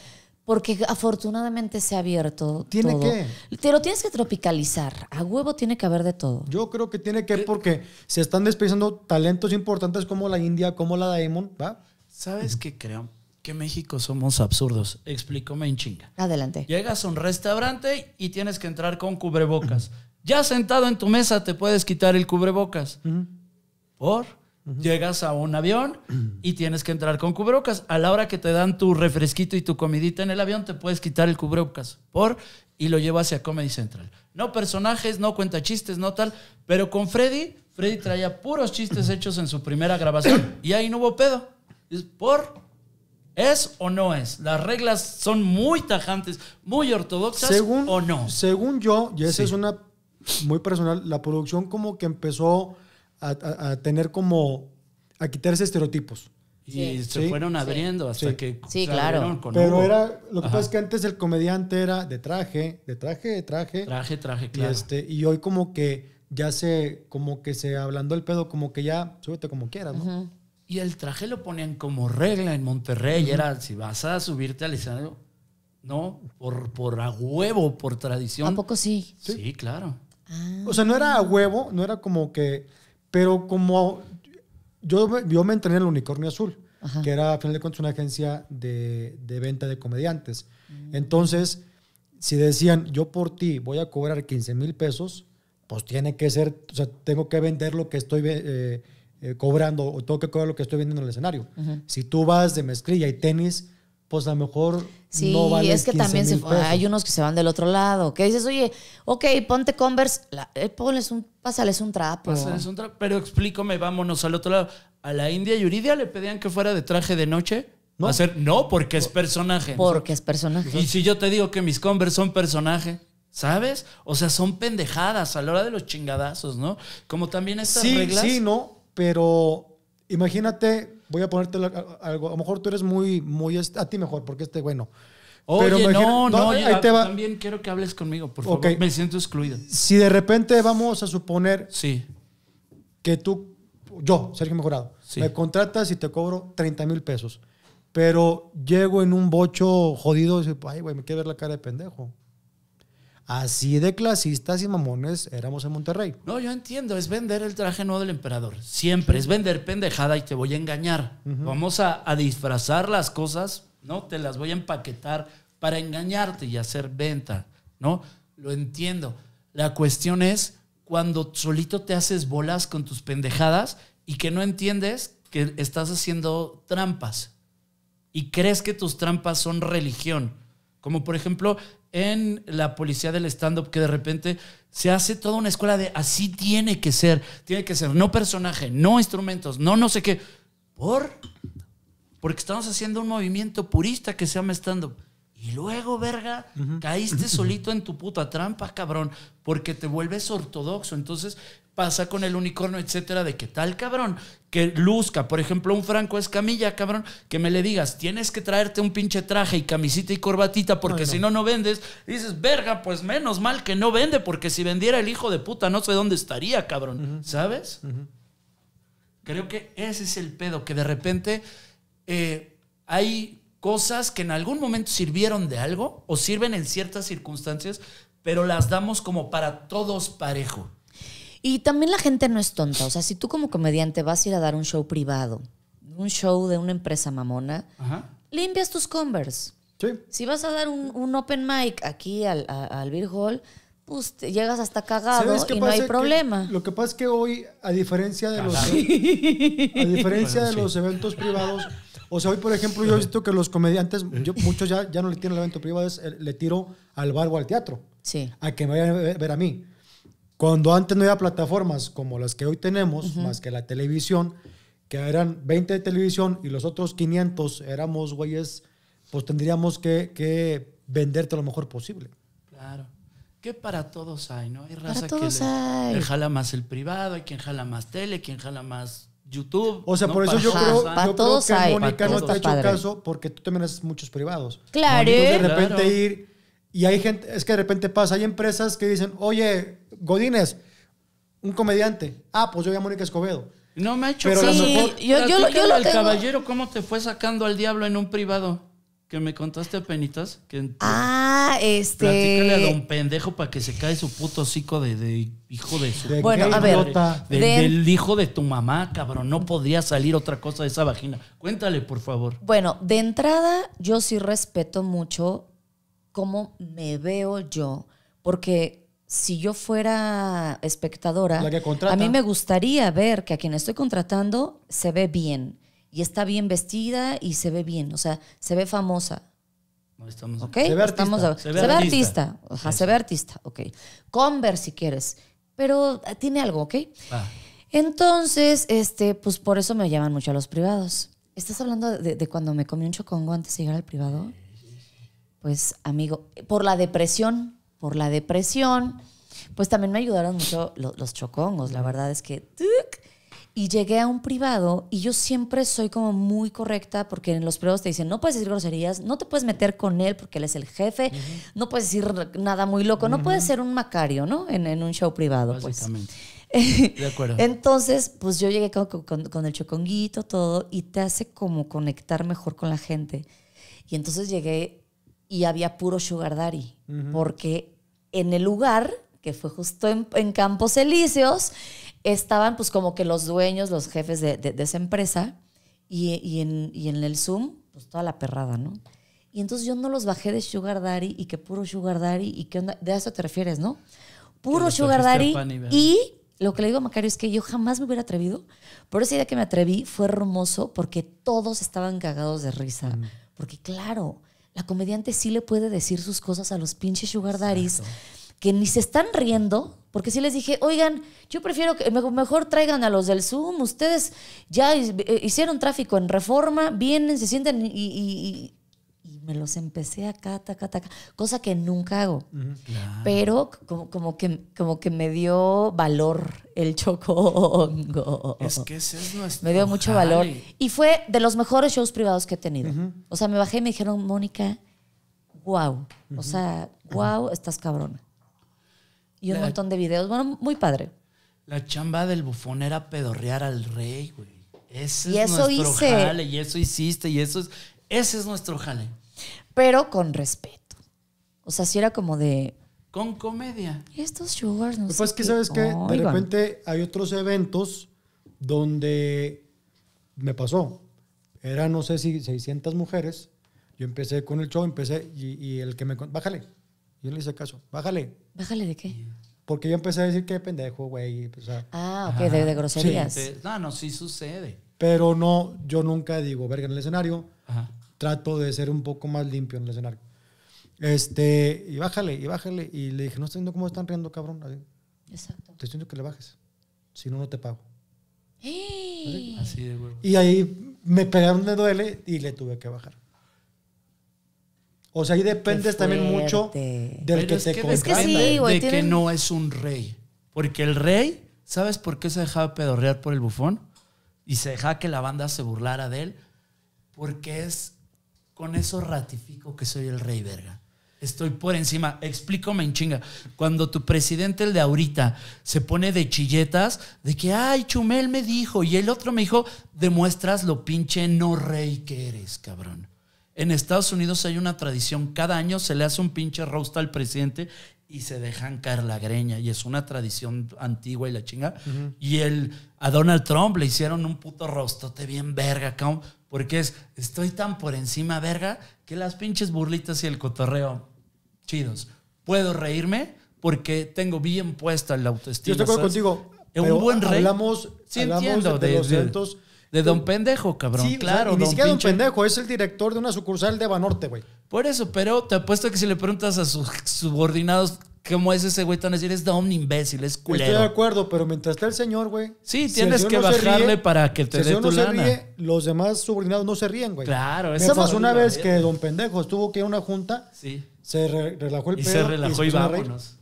A: porque afortunadamente se ha abierto
B: Tiene
A: todo.
B: que.
A: Te lo tienes que tropicalizar. A huevo tiene que haber de todo.
B: Yo creo que tiene que porque se están desperdiciando talentos importantes como la India, como la Diamond, ¿va?
C: ¿Sabes qué creo? Que México somos absurdos. Explícame en chinga.
A: Adelante.
C: Llegas a un restaurante y tienes que entrar con cubrebocas. Ya sentado en tu mesa te puedes quitar el cubrebocas. ¿Por? Llegas a un avión y tienes que entrar con cubrebocas. A la hora que te dan tu refresquito y tu comidita en el avión, te puedes quitar el cubrebocas. ¿Por? Y lo llevas hacia Comedy Central. No personajes, no cuenta chistes, no tal. Pero con Freddy, Freddy traía puros chistes hechos en su primera grabación y ahí no hubo pedo. Es ¿Por? ¿Es o no es? Las reglas son muy tajantes, muy ortodoxas
B: Según,
C: o no.
B: Según yo, y esa
C: Sí.
B: es una muy personal, la producción como que empezó a, a- a tener como, a quitarse estereotipos.
C: Y
A: Sí.
C: se
B: Sí.
C: fueron abriendo hasta
B: Sí.
C: que
A: Sí,
C: se
A: claro.
C: abrieron con
B: Pero
C: Hugo.
B: era, lo que
C: Ajá.
B: pasa es que antes el comediante era de traje, de traje, de traje.
C: traje, traje,
B: y,
C: claro.
B: este, y hoy como que ya se, como que se ablandó el pedo, como que ya, súbete como quieras, ¿no?
C: Y el traje lo ponían como regla en Monterrey. Era si vas a subirte al escenario, no, por, por a huevo, por tradición.
A: ¿A poco sí?
C: Sí, claro.
B: O sea, no era a huevo, no era como que. Pero como. Yo, me- yo me entrené en el Unicornio Azul,
A: Ajá.
B: que era, a final de cuentas, una agencia de, de venta de comediantes. Entonces, si decían, yo por ti voy a cobrar 15 mil pesos, pues tiene que ser. O sea, tengo que vender lo que estoy eh, eh, cobrando o tengo que cobrar lo que estoy vendiendo en el escenario. Si tú vas de mezclilla y tenis, pues a lo mejor
A: Sí,
B: no vale
A: es que
B: 15
A: también se, hay unos que se van del otro lado. Que dices, oye, ok, ponte Converse, la- eh, ponles un, pásales un trapo.
C: Pásales un tra- Pero explícame, vámonos al otro lado. A la India Yuridia le pedían que fuera de traje de noche.
B: No.
C: Ser, no, porque es personaje.
A: Porque es personaje.
C: Y si yo te digo que mis Converse son personaje, ¿sabes? O sea, son pendejadas a la hora de los chingadazos, ¿no? Como también estas
B: sí,
C: reglas.
B: Sí, no, pero imagínate, voy a ponerte algo, a lo mejor tú eres muy, muy, a ti mejor, porque este, bueno.
C: Oye,
B: Pero
C: no, no,
B: ahí
C: ya,
B: te va.
C: también quiero que hables conmigo, por favor. Me siento excluido.
B: Si de repente vamos a suponer
C: Sí.
B: que tú, yo, Sergio Mejorado,
C: Sí.
B: me contratas y te cobro 30 mil pesos, pero llego en un bocho jodido y digo, ay, güey, me quiere ver la cara de pendejo. Así de clasistas y mamones éramos en Monterrey.
C: No, yo entiendo, es vender el traje nuevo del emperador. Siempre, es vender pendejada y te voy a engañar. Vamos a, a disfrazar las cosas, ¿no? Te las voy a empaquetar para engañarte y hacer venta, ¿no? Lo entiendo. La cuestión es cuando solito te haces bolas con tus pendejadas y que no entiendes que estás haciendo trampas y crees que tus trampas son religión. Como por ejemplo en la policía del stand-up que de repente se hace toda una escuela de así tiene que ser, tiene que ser, no personaje, no instrumentos, no no sé qué. ¿Por? Porque estamos haciendo un movimiento purista que se llama stand-up. Y luego, verga, caíste solito en tu puta trampa, cabrón, porque te vuelves ortodoxo. Entonces, pasa con el unicornio, etcétera, de que tal cabrón que luzca, por ejemplo, un Franco Escamilla, cabrón, que me le digas, tienes que traerte un pinche traje y camisita y corbatita porque si no, no vendes. Y dices, verga, pues menos mal que no vende, porque si vendiera el hijo de puta, no sé dónde estaría, cabrón. ¿Sabes? Creo que ese es el pedo, que de repente eh, hay cosas que en algún momento sirvieron de algo o sirven en ciertas circunstancias, pero las damos como para todos parejo.
A: Y también la gente no es tonta. O sea, si tú como comediante vas a ir a dar un show privado, un show de una empresa mamona,
C: Ajá.
A: limpias tus Converse.
B: Sí.
A: Si vas a dar un, un open mic aquí al, a- al Beer Hall, pues te llegas hasta cagado
B: ¿Sabes qué
A: y no hay
B: Que
A: problema.
B: lo que pasa es que hoy, a diferencia de los, a diferencia de los eventos privados, o sea, hoy por ejemplo yo he visto que los comediantes, yo- muchos ya, ya no le tiran al evento privado, es, eh, le tiro al bar o al teatro,
A: Sí.
B: a que me vayan a ver ver a mí. Cuando antes no había plataformas como las que hoy tenemos, más que la televisión, que eran 20 de televisión y los otros 500 éramos güeyes, pues tendríamos que, que venderte lo mejor posible.
C: Claro. Que para todos hay, ¿no? Hay
A: Para
C: raza
A: todos
C: que le,
A: hay.
C: le jala más el privado, hay quien jala más tele, quien jala más YouTube.
B: O sea,
C: ¿no?
B: por eso
C: Para
B: yo creo, yo creo
A: todos
B: que
A: hay.
B: Mónica no te ha hecho
A: Padre.
B: caso porque tú también haces muchos privados.
A: Claro.
B: Entonces, de repente
C: Claro.
B: ir y hay gente, es que de repente pasa, hay empresas que dicen, oye, Godínez, un comediante. Ah, pues yo voy a Mónica Escobedo.
C: No me ha hecho
B: Pero mejor-
A: yo- yo lo- yo
C: Platícale
A: lo
C: al
A: tengo-
C: caballero cómo te fue sacando al diablo en un privado. Que me contaste a penitas. Que
A: Ah,
C: Platícale a don
A: este.
C: pendejo para que se cae su puto hocico de, de hijo de su...
B: De
A: Bueno, a ver.
C: Del,
A: De-
C: del hijo de tu mamá, cabrón. No podría salir otra cosa de esa vagina. Cuéntale, por favor.
A: Bueno, de entrada, yo sí respeto mucho cómo me veo yo, porque si yo fuera espectadora,
B: La que contrata.
A: a mí me gustaría ver que a quien estoy contratando se ve bien y está bien vestida y se ve bien, o sea, se ve famosa.
C: Estamos...
A: ¿Ok?
B: Se ve
A: Estamos
B: artista.
A: se ve, artista. Ajá, se ve artista. Ok. Converse si quieres. Pero eh, tiene algo, ¿ok? Entonces, este, pues por eso me llaman mucho a los privados. ¿Estás hablando de, de cuando me comí un chocongo antes de llegar al privado? Pues, amigo, por la depresión, por la depresión, pues también me ayudaron mucho lo- los, chocongos. La verdad es que. ¡tuc! Y llegué a un privado y yo siempre soy como muy correcta porque en los privados te dicen, no puedes decir groserías, no te puedes meter con él porque él es el jefe, no puedes decir nada muy loco, no puedes ser un macario, ¿no? En, en un show privado. Pues.
C: Básicamente. De acuerdo.
A: Entonces, pues yo llegué con, con- con el choconguito, todo, y te hace como conectar mejor con la gente. Y entonces llegué y había puro sugar daddy, porque en el lugar, que fue justo en, en Campos Elíseos, estaban pues como que los dueños, los jefes de, de- de esa empresa, y, y en, y en el Zoom, pues toda la perrada, ¿no? Y entonces yo no los bajé de sugar daddy y que puro sugar daddy, y qué onda, de eso te refieres, ¿no? Puro sugar daddy
C: y
A: lo que le digo a Macario es que yo jamás me hubiera atrevido, pero ese día que me atreví fue hermoso porque todos estaban cagados de risa. Porque claro, la comediante sí le puede decir sus cosas a los pinches sugar daddies que ni se están riendo, porque sí les dije, oigan, yo prefiero que me- mejor traigan a los del Zoom, ustedes ya eh, hicieron tráfico en reforma, vienen, se sienten y, y- y- y me los empecé acá, taca, taca, cosa que nunca hago. Pero como, como, que, como que me dio valor el chocongo.
C: Es que ese es nuestro
A: me dio mucho
C: jale.
A: valor. Y fue de los mejores shows privados que he tenido. O sea, me bajé y me dijeron, Mónica, wow. O sea, wow, estás cabrona. Y un
C: La-
A: montón de videos. Bueno, muy padre.
C: La chamba del bufón era pedorrear al rey, güey. Ese
A: Y
C: es
A: eso
C: nuestro
A: hice.
C: jale, y eso hiciste, y eso es. Ese es nuestro jale.
A: Pero con respeto. O sea, si era como de,
C: Con comedia.
A: estos sugars no
B: Lo que que, ¿sabes qué? De
A: oigan".
B: repente hay otros eventos donde me pasó. Eran, no sé si 600 mujeres. Yo empecé con el show, empecé y, y el que me... Bájale. Yo le hice caso. Bájale.
A: Bájale de qué.
B: Porque yo empecé a decir que pendejo, güey. o sea,
A: Ah, ok, de, de groserías.
C: No, no, sí sucede.
B: pero no, yo nunca digo verga en el escenario.
C: Ajá.
B: Trato de ser un poco más limpio en el escenario. Este, y bájale, y bájale. Y le dije, no estoy viendo cómo están riendo, cabrón. Así,
A: Exacto.
B: Te estoy diciendo que le bajes. Si no, no te pago.
A: ¡Ey!
C: Así de huevo.
B: Y ahí me pegaron de duele y le tuve que bajar. O sea, ahí dependes también mucho del
C: Pero
B: que
C: es
B: te
C: que
A: Es que
B: contrata.
A: sí, güey,
C: de que no es un rey. Porque el rey ¿Sabes por qué se dejaba pedorrear por el bufón? Y se dejaba que la banda se burlara de él. Porque es. Con eso ratifico que soy el rey verga. Estoy por encima. Explícame en chinga. Cuando tu presidente, el de ahorita, se pone de chilletas, de que, ay, Chumel me dijo, y el otro me dijo, demuestras lo pinche no rey que eres, cabrón. En Estados Unidos hay una tradición, cada año se le hace un pinche roast al presidente y se dejan caer la greña, y es una tradición antigua y la chinga. Y el, a Donald Trump le hicieron un puto rostote bien verga, cabrón, porque es, estoy tan por encima, verga, que las pinches burlitas y el cotorreo, chidos. Puedo reírme porque tengo bien puesta la autoestima.
B: Yo estoy de contigo.
C: Un
B: pero
C: buen rey.
B: Hablamos,
C: Sí,
B: hablamos
C: entiendo,
B: de,
C: de-
B: los
C: de- don pendejo, cabrón.
B: Sí, o sea,
C: claro,
B: y ni
C: don
B: siquiera don pendejo, es el director de una sucursal de Banorte, güey.
C: Por eso, pero te apuesto que si le preguntas a sus subordinados cómo es ese güey, a decir, es don imbécil, es
B: Estoy de
C: culero.
B: acuerdo, pero mientras está el señor, güey.
C: Sí,
B: si
C: tienes que
B: no
C: bajarle para que te
B: si
C: dé tu
B: no se
C: lana.
B: ríe, los demás subordinados no se ríen, güey.
C: Claro, eso
B: pasó una vez que don pendejo estuvo que ir a una junta,
C: Sí.
B: se re- relajó el
C: Y
B: pedo
C: se relajó y
B: reír.
C: vámonos.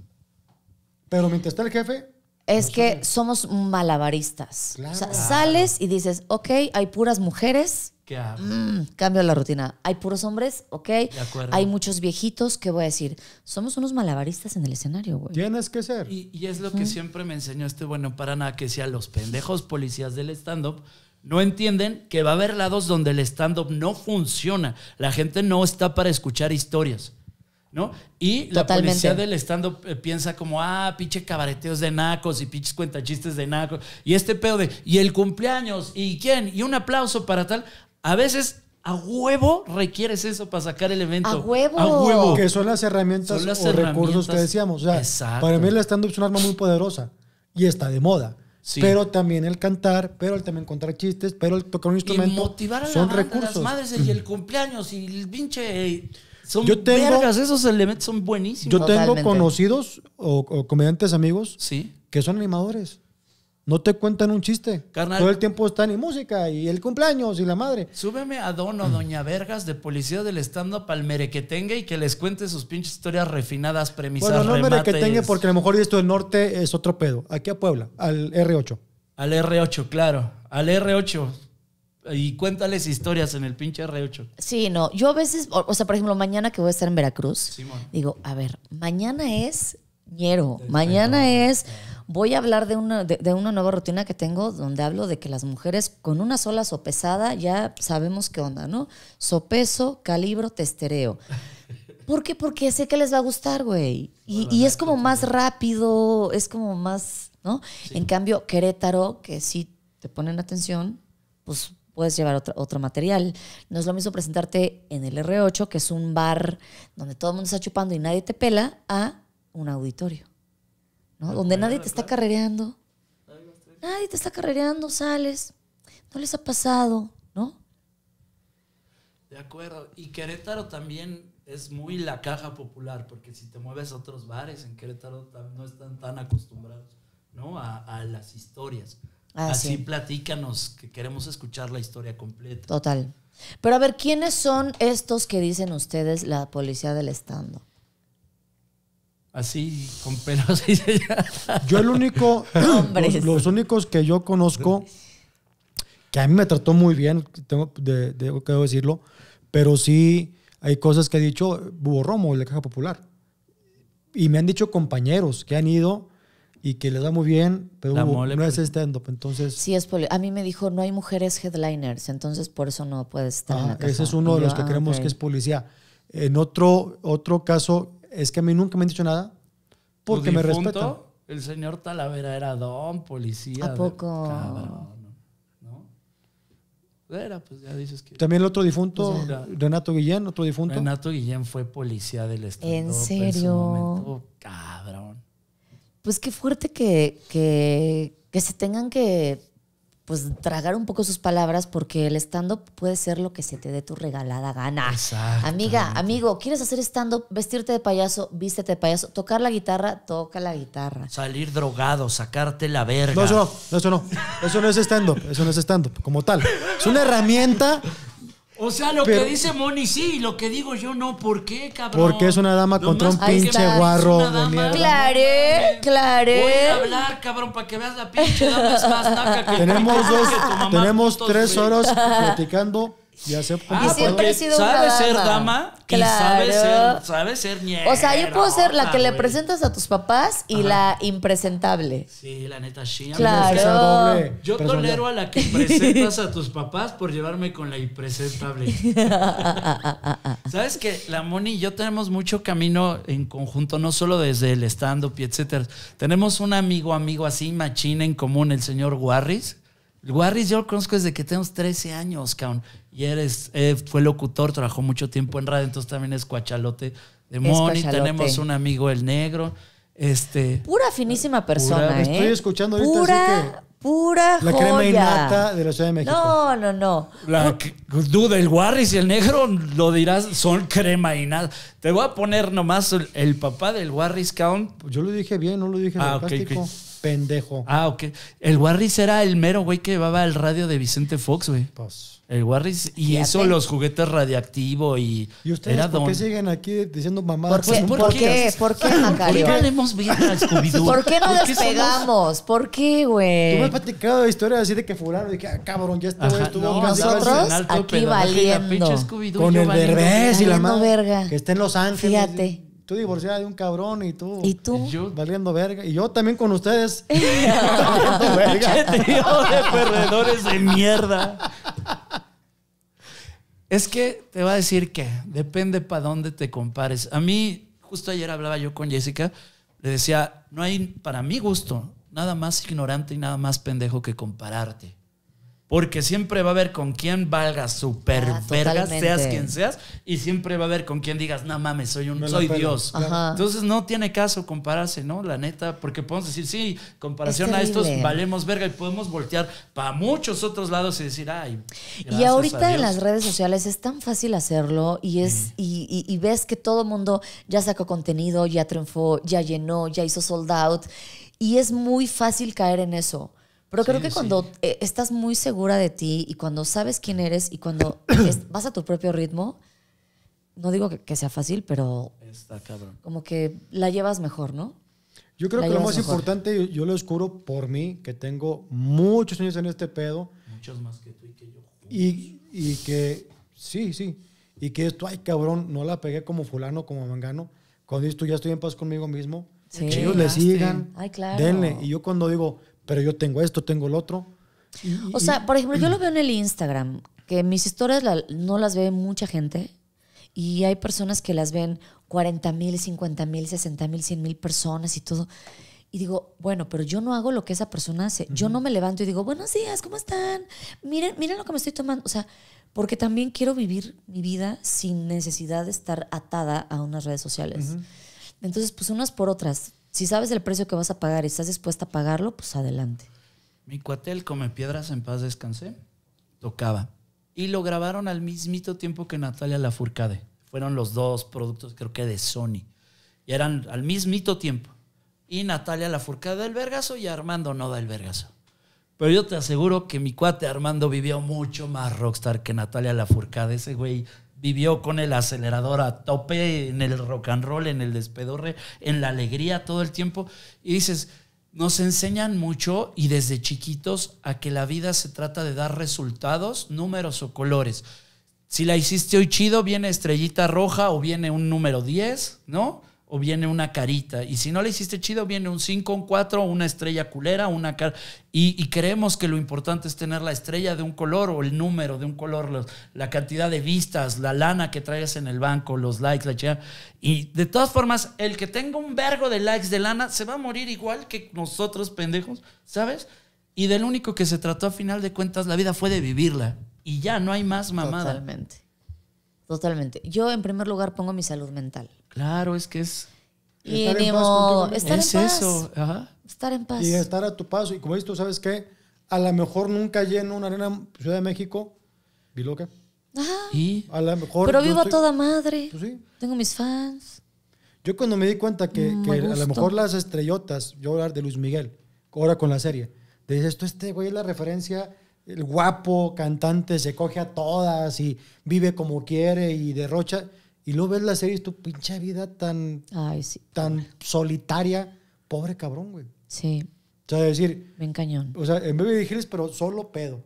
B: Pero mientras está el jefe,
A: Es que somos malabaristas.
B: Claro.
A: O sea, sales y dices, ok, hay puras mujeres,
C: ¿Qué hago?
A: mm, cambio la rutina. Hay puros hombres, ok.
C: acuerdo.
A: Hay muchos viejitos, ¿qué voy a decir? Somos unos malabaristas en el escenario, güey.
B: tienes que ser.
C: Y, y es lo que siempre me enseñó este bueno para nada, que decía los pendejos policías del stand-up no entienden que va a haber lados donde el stand-up no funciona. La gente no está para escuchar historias. ¿No? Y la policía del stand-up eh, piensa como, ah, pinche cabareteos de nacos y pinches cuentachistes de nacos. Y este pedo de, y el cumpleaños, y quién, y un aplauso para tal. A veces, a huevo requieres eso para sacar el evento.
A: ¡A huevo!
C: A huevo.
B: Que son las herramientas
C: Son las
B: o recursos
C: herramientas.
B: que decíamos. O sea,
C: Exacto.
B: para mí el stand-up es un arma muy poderosa y está de moda.
C: Sí.
B: Pero también el cantar, pero el también contar chistes, pero el tocar un
C: Y
B: instrumento.
C: motivar a la
B: son
C: banda,
B: recursos.
C: las madres y el cumpleaños y el pinche... Son
B: Yo tengo-
C: vergas, esos elementos son buenísimos.
B: Yo tengo
A: Totalmente.
B: conocidos o, o comediantes amigos
C: Sí.
B: que son animadores. No te cuentan un chiste.
C: Carnal.
B: Todo el tiempo están y música y el cumpleaños y la madre.
C: Súbeme a Don o Doña Vergas de policía del stand-up al merequetengue y que les cuente sus pinches historias refinadas, premisas,
B: Bueno, no
C: remates.
B: que tenga porque a lo mejor esto del norte es otro pedo. Aquí a Puebla, al R8.
C: Al R8, claro. Al R8. Y cuéntales historias en el pinche R8.
A: Sí, no. Yo a veces, o, o sea, por ejemplo, mañana que voy a estar en Veracruz,
C: Simón.
A: digo, a ver, mañana es ñero. Mañana es. Voy a hablar de una, de, de una nueva rutina que tengo donde hablo de que las mujeres con una sola sopesada ya sabemos qué onda, ¿no? Sopeso, calibro, testereo. ¿Por qué? Porque sé que les va a gustar, güey. Y, y es como más rápido, es como más, ¿no? En cambio, Querétaro, que sí te ponen atención, pues puedes llevar otro, otro material. No es lo mismo presentarte en el R8, que es un bar donde todo el mundo está chupando y nadie te pela, a un auditorio, ¿no? Donde nadie te está carrereando. Nadie te está carrereando, sales. No les ha pasado, ¿no?
C: De acuerdo. Y Querétaro también es muy la caja popular, porque si te mueves a otros bares en Querétaro no están tan acostumbrados ¿no? a, a las historias.
A: Ah,
C: Así
A: sí.
C: platícanos, que queremos escuchar la historia completa.
A: Total. Pero a ver, ¿quiénes son estos que dicen ustedes la policía del estando?
C: Así, con pelos. y.
B: Yo el único, los, los únicos que yo conozco, que a mí me trató muy bien, tengo de, de- que decirlo, pero sí hay cosas que ha dicho Bubo Romo, el de Caja Popular. Y me han dicho compañeros que han ido y que les va muy bien, pero no es
C: pues.
B: stand-up. Entonces,
A: Sí, es poli- A mí me dijo, no hay mujeres headliners, entonces por eso no puedes estar en
B: ah,
A: la caja.
B: ese es uno
A: Y
B: de
A: yo,
B: los que
A: ah,
B: creemos que es policía. En otro, otro caso, es que a mí nunca me han dicho nada porque me respetan.
C: El señor Talavera era don, policía.
A: ¿A
C: de-
A: poco?
C: Cabrón, ¿no? Era, pues ya dices que.
B: También el otro difunto,
C: Pues.
B: Renato Guillén, otro difunto.
C: Renato Guillén fue policía del Estado.
A: ¿En serio?
C: momento, cabrón.
A: Pues qué fuerte que, que, que se tengan que pues tragar un poco sus palabras porque el stand-up puede ser lo que se te dé tu regalada gana. Amiga, amigo, ¿quieres hacer stand-up? Vestirte de payaso, vístete de payaso. Tocar la guitarra, toca la guitarra.
C: Salir drogado, sacarte la verga.
B: No, eso no, eso no. Eso no es stand-up, eso no es stand-up como tal. Es una herramienta
C: O sea, lo
B: Pero-
C: que dice Moni sí, y lo que digo yo no. ¿Por qué, cabrón?
B: Porque es una dama contra un
A: pinche
C: es
B: guarro.
A: Clare, clare.
C: Voy a hablar, cabrón, para que veas la pinche dama es más naca que
B: Tenemos
C: que
B: dos,
C: tu mamá,
B: tenemos tres horas platicando y acepto
C: Ah,
A: siempre he sido
C: sabe
A: una
C: ser
A: dama.
C: y
A: Claro.
C: sabe ser, sabe ser ñera,
A: O sea, yo puedo ser la que le presentas a tus papás y la impresentable.
C: Sí, la neta, sí.
A: Claro.
B: doble
C: Yo tolero a la que presentas a tus papás por llevarme con la impresentable. Sabes que la Moni y yo tenemos mucho camino en conjunto, no solo desde el stand-up y etcétera. Tenemos un amigo, amigo así, machín en común, el señor Warris. El Warris yo lo conozco desde que tenemos 13 años, cabrón. Y eres, eh, fue locutor, trabajó mucho tiempo en radio, entonces también es cuachalote de Moni. Tenemos un amigo, el negro. Este.
A: Pura finísima persona,
C: Pura-
A: ¿eh?
B: Estoy escuchando ahorita,
A: Pura,
B: así que-
A: pura
B: La
A: joya.
B: crema innata de la Ciudad de México.
A: No, no, no.
C: La que- duda, el Warris y el negro lo dirás, son crema y nada. Te voy a poner nomás el, el papá del Warris Count.
B: Yo lo dije bien, no lo dije
C: Ah.
B: Pendejo.
C: Ah, ok. El Warris era el mero güey que llevaba el radio de Vicente Fox, güey.
B: Pues.
C: El Warris. Y
A: Fíjate.
C: eso, los juguetes radiactivo y.
B: ¿Y ustedes
C: era
B: por qué
C: don-
B: siguen aquí diciendo mamadas?
A: ¿Por qué?
C: ¿por
A: ¿Por
C: qué?
A: qué? ¿Por qué,
C: ¿Por
A: Macario?
C: qué bien a Scooby-Doo?
A: ¿Por qué no
C: ¿Por somos-
A: despegamos? ¿Por qué,
B: Tú me has
A: güey?
B: platicado de historias así de que fulano, de que, ah, cabrón, ya estuvo, estuvo
C: no,
A: nosotros
C: alto
A: aquí
C: y
A: valiendo.
B: con el derbez y la madre.
A: verga.
B: Que está en Los Ángeles.
A: Fíjate.
B: Tú divorciada de un cabrón y tú.
A: ¿Y tú?
C: Yo-
B: Valiendo verga. Y yo también con ustedes. valiendo verga.
C: ¡Qué trío de perdedores de mierda! Es que te voy a decir que depende para dónde te compares. A mí, justo ayer hablaba yo con Jessica, le decía, no hay, para mi gusto, nada más ignorante y nada más pendejo que compararte. Porque siempre va a haber con quien valgas super
A: Ah,
C: verga, seas quien seas, y siempre va a haber con quien digas, no mames, soy un, soy
B: pela".
C: Dios.
A: Ajá.
C: Entonces no tiene caso compararse, ¿no? La neta, porque podemos decir, sí, comparación
A: Es
C: a estos valemos verga y podemos voltear para muchos otros lados y decir, ay.
A: Y ahorita
C: a
A: en
C: Dios".
A: las redes sociales es tan fácil hacerlo y es y, y- y ves que todo el mundo ya sacó contenido, ya triunfó, ya llenó, ya hizo sold out y es muy fácil caer en eso. Pero creo
C: Sí,
A: que
C: sí.
A: cuando eh, estás muy segura de ti y cuando sabes quién eres y cuando es- vas a tu propio ritmo, no digo que, que sea fácil, pero
C: Está cabrón.
A: como que la llevas mejor, ¿no?
B: Yo creo
A: La
B: que lo más
A: mejor.
B: importante, yo, lo descubro por mí, que tengo muchos años en este pedo.
C: Muchos más que tú y que yo.
B: Y, y que, sí, sí. Y que esto, ay, cabrón, no la pegué como fulano, como mangano. Cuando dices tú, ya estoy en paz conmigo mismo.
A: Sí.
B: Que ellos le sigan.
A: Ay, claro.
B: Denle. Y yo cuando digo, pero yo tengo esto, tengo el otro. y-
A: O sea, por ejemplo, yo lo veo en el Instagram, que mis historias la- no las ve mucha gente y hay personas que las ven 40 mil, 50 mil, 60 mil, 100 mil personas y todo. Y digo, bueno, pero yo no hago lo que esa persona hace. Yo no me levanto y digo, buenos días, ¿cómo están? Miren, miren lo que me estoy tomando. O sea, porque también quiero vivir mi vida sin necesidad de estar atada a unas redes sociales. Entonces, pues unas por otras. Si sabes el precio que vas a pagar y estás dispuesta a pagarlo, pues adelante.
C: Mi cuate, el Come Piedras, en paz descansé, tocaba. Y lo grabaron al mismito tiempo que Natalia Lafourcade. Fueron los dos productos, creo que de Sony. Y eran al mismito tiempo. Y Natalia Lafourcade del Vergazo y Armando no del Vergazo. Pero yo te aseguro que mi cuate Armando vivió mucho más rockstar que Natalia Lafourcade. Ese güey vivió con el acelerador a tope en el rock and roll, en el despedorre, en la alegría todo el tiempo. Y dices, nos enseñan mucho y desde chiquitos a que la vida se trata de dar resultados, números o colores. Si la hiciste hoy chido, viene estrellita roja o viene un número 10, ¿no? O viene una carita. Y si no la hiciste chido, viene un 5, un 4, una estrella culera, una cara. Y, y creemos que lo importante es tener la estrella de un color o el número de un color, los- la cantidad de vistas, la lana que traigas en el banco, los likes, la chica. Y de todas formas, el que tenga un vergo de likes de lana se va a morir igual que nosotros, pendejos, ¿sabes? Y del único que se trató a final de cuentas la vida fue de vivirla. Y ya no hay más mamada.
A: Totalmente. Totalmente. Yo en primer lugar pongo mi salud mental.
C: Claro, es que es,
A: Y
B: Estar en
A: ni
B: paz
A: estar
C: es
A: en paz.
C: eso. Ajá.
A: Estar en paz.
B: Y estar a tu paso. Y como dices tú, ¿sabes qué? A lo mejor nunca lleno una arena Ciudad de México. ¿Y lo que?
A: Ajá.
C: Y
B: A lo mejor.
A: Pero vivo a toda madre.
B: Pues sí.
A: Tengo mis fans.
B: Yo cuando me di cuenta que,
A: Mm,
B: que a lo mejor las estrellotas, yo voy a hablar de Luis Miguel, ahora con la serie, te dices, esto este güey es la referencia el guapo cantante se coge a todas y vive como quiere y derrocha. Y luego ves la serie y tu pinche vida tan,
A: Ay, sí.
B: tan solitaria. Pobre cabrón, güey.
A: Sí,
B: O sea, decir,
A: bien cañón.
B: o sea, en vez de Hills, pero solo pedo.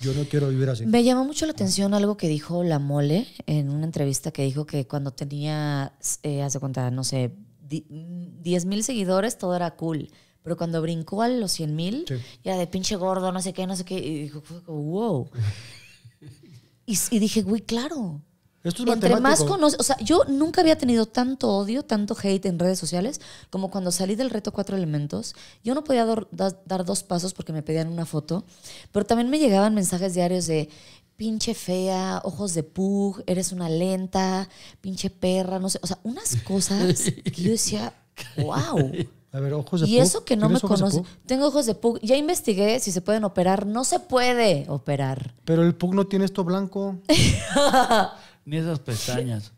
B: Yo no quiero vivir así.
A: Me llamó mucho la atención algo que dijo La Mole en una entrevista que dijo que cuando tenía, eh, hace cuenta, no sé, di- 10 mil seguidores, todo era cool. Pero cuando brincó a los 100 mil,
B: Sí.
A: era de pinche gordo, no sé qué, no sé qué. Y dijo, wow. y, y dije, güey, claro.
B: Esto es
A: Entre más conoces, o sea, yo nunca había tenido tanto odio, tanto hate en redes sociales como cuando salí del reto Cuatro Elementos. Yo no podía dor- da- dar dos pasos porque me pedían una foto, pero también me llegaban mensajes diarios de pinche fea, ojos de pug, eres una lenta, pinche perra, no sé, o sea, unas cosas que yo decía, wow.
B: A ver, ojos de
A: Y
B: pug.
A: eso que no me
B: ¿Tienes ojos de
A: conoce. Tengo ojos de pug. Ya investigué si se pueden operar. No se puede operar.
B: Pero el pug no tiene esto blanco.
C: Ni esas pestañas.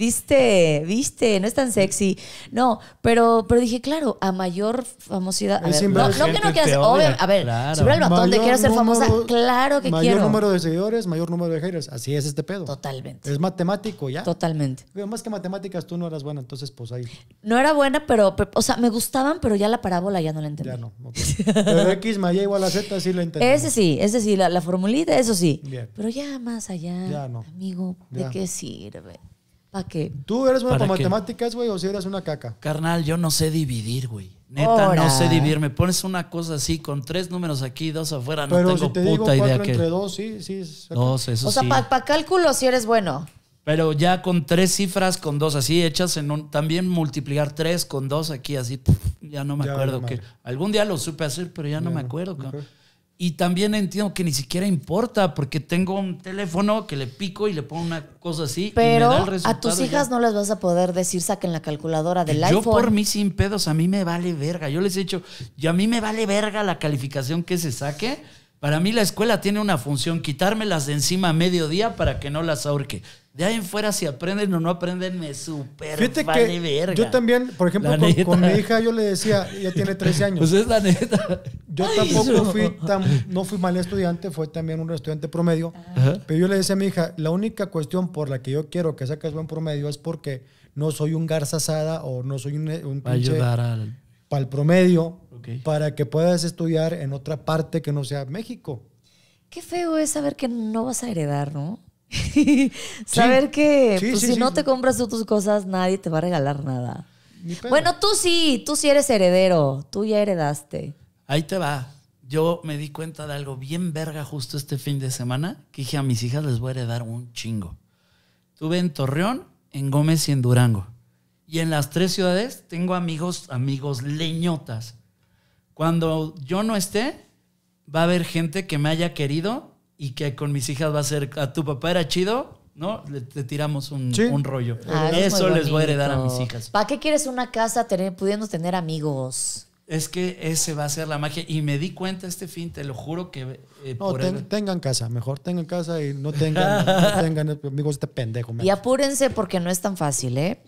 A: Viste, viste, no es tan sexy. No, pero, pero dije, claro, a mayor famosidad. A ver, no, no que no quieras. obvio, a ver,
C: claro.
A: hubiera el batón de
B: Mayor
A: quiero ser famosa, claro que
B: mayor
A: quiero.
B: número de seguidores, mayor número de haters. Así es este pedo.
A: Totalmente.
B: Es matemático, ya.
A: Totalmente.
B: Pero más que matemáticas, tú no eras buena, entonces pues ahí
A: No era buena, pero, pero, o sea, me gustaban, pero ya la parábola ya no la entendí.
B: ya no. Pero X más Y igual a Z sí lo entendí.
A: Ese sí, ese sí, la, la formulita, eso sí.
B: Bien.
A: Pero ya más allá,
B: Ya no.
A: amigo, ¿de
B: Ya.
A: qué sirve? ¿Para qué?
B: ¿Tú eres buena
C: ¿Para
B: matemáticas, güey, o si eres una caca?
C: Carnal, yo no sé dividir, güey. Neta, no sé dividir. Me pones una cosa así con tres números aquí y dos afuera. No
B: Pero
C: tengo
B: si te digo
C: puta idea
B: cuatro
C: que.
B: entre dos, sí, sí.
C: Dos, eso
A: o sea,
C: sí.
A: para cálculo si eres bueno.
C: Pero ya con tres cifras, con dos así hechas, en un, también multiplicar tres con dos aquí así, ya no me
B: Ya
C: acuerdo que algún día lo supe hacer, pero ya no
B: Ya
C: me
B: no,
C: acuerdo. Y también entiendo que ni siquiera importa, porque tengo un teléfono que le pico y le pongo una cosa así. y
A: Pero
C: me da el
A: a
C: resultado
A: tus
C: ya.
A: hijas no les vas a poder decir saquen la calculadora del
C: Yo
A: iPhone.
C: por mí sin pedos, a mí me vale verga. Yo les he dicho, y a mí me vale verga la calificación que se saque. Para mí la escuela tiene una función, quitármelas de encima a mediodía para que no las ahorque. De ahí en fuera, si aprenden o no aprenden, me super
B: Fíjate
C: vale
B: que
C: verga.
B: yo también, por ejemplo, con, mi hija yo le decía, ella tiene 13 años.
C: Pues es la neta.
B: Yo tampoco fui tan, no fui mal estudiante, fue también un estudiante promedio.
C: Ajá.
B: Pero yo le decía a mi hija, la única cuestión por la que yo quiero que saques buen promedio es porque no soy un garza asada o no soy un, un
C: Va a
B: pinche
C: ayudar al.
B: para el promedio para que puedas estudiar en otra parte que no sea México.
A: Qué feo es saber que no vas a heredar, ¿no? saber que
B: Sí,
A: pues,
B: sí,
A: si
B: sí.
A: no te compras tú tus cosas, nadie te va a regalar nada. Bueno, tú sí, tú sí eres heredero, tú ya heredaste.
C: Ahí te va. Yo me di cuenta de algo bien verga justo este fin de semana, que dije a mis hijas les voy a heredar un chingo. Tuve en Torreón, en Gómez y en Durango. Y en las tres ciudades tengo amigos, amigos leñotas. Cuando yo no esté, va a haber gente que me haya querido y que con mis hijas va a ser, a tu papá era chido, ¿no? Le, tiramos un,
B: Sí.
C: un rollo.
A: Ah, es
C: Eso les voy a heredar a mis hijas.
A: ¿Para qué quieres una casa tener- pudiendo tener amigos?
C: Es que ese va a ser la magia. Y me di cuenta este fin, te lo juro que eh,
B: No,
C: por
B: ten-
C: el-
B: tengan casa, mejor tengan casa y no tengan, no tengan amigos este pendejo. man.
A: Y apúrense porque no es tan fácil, ¿eh?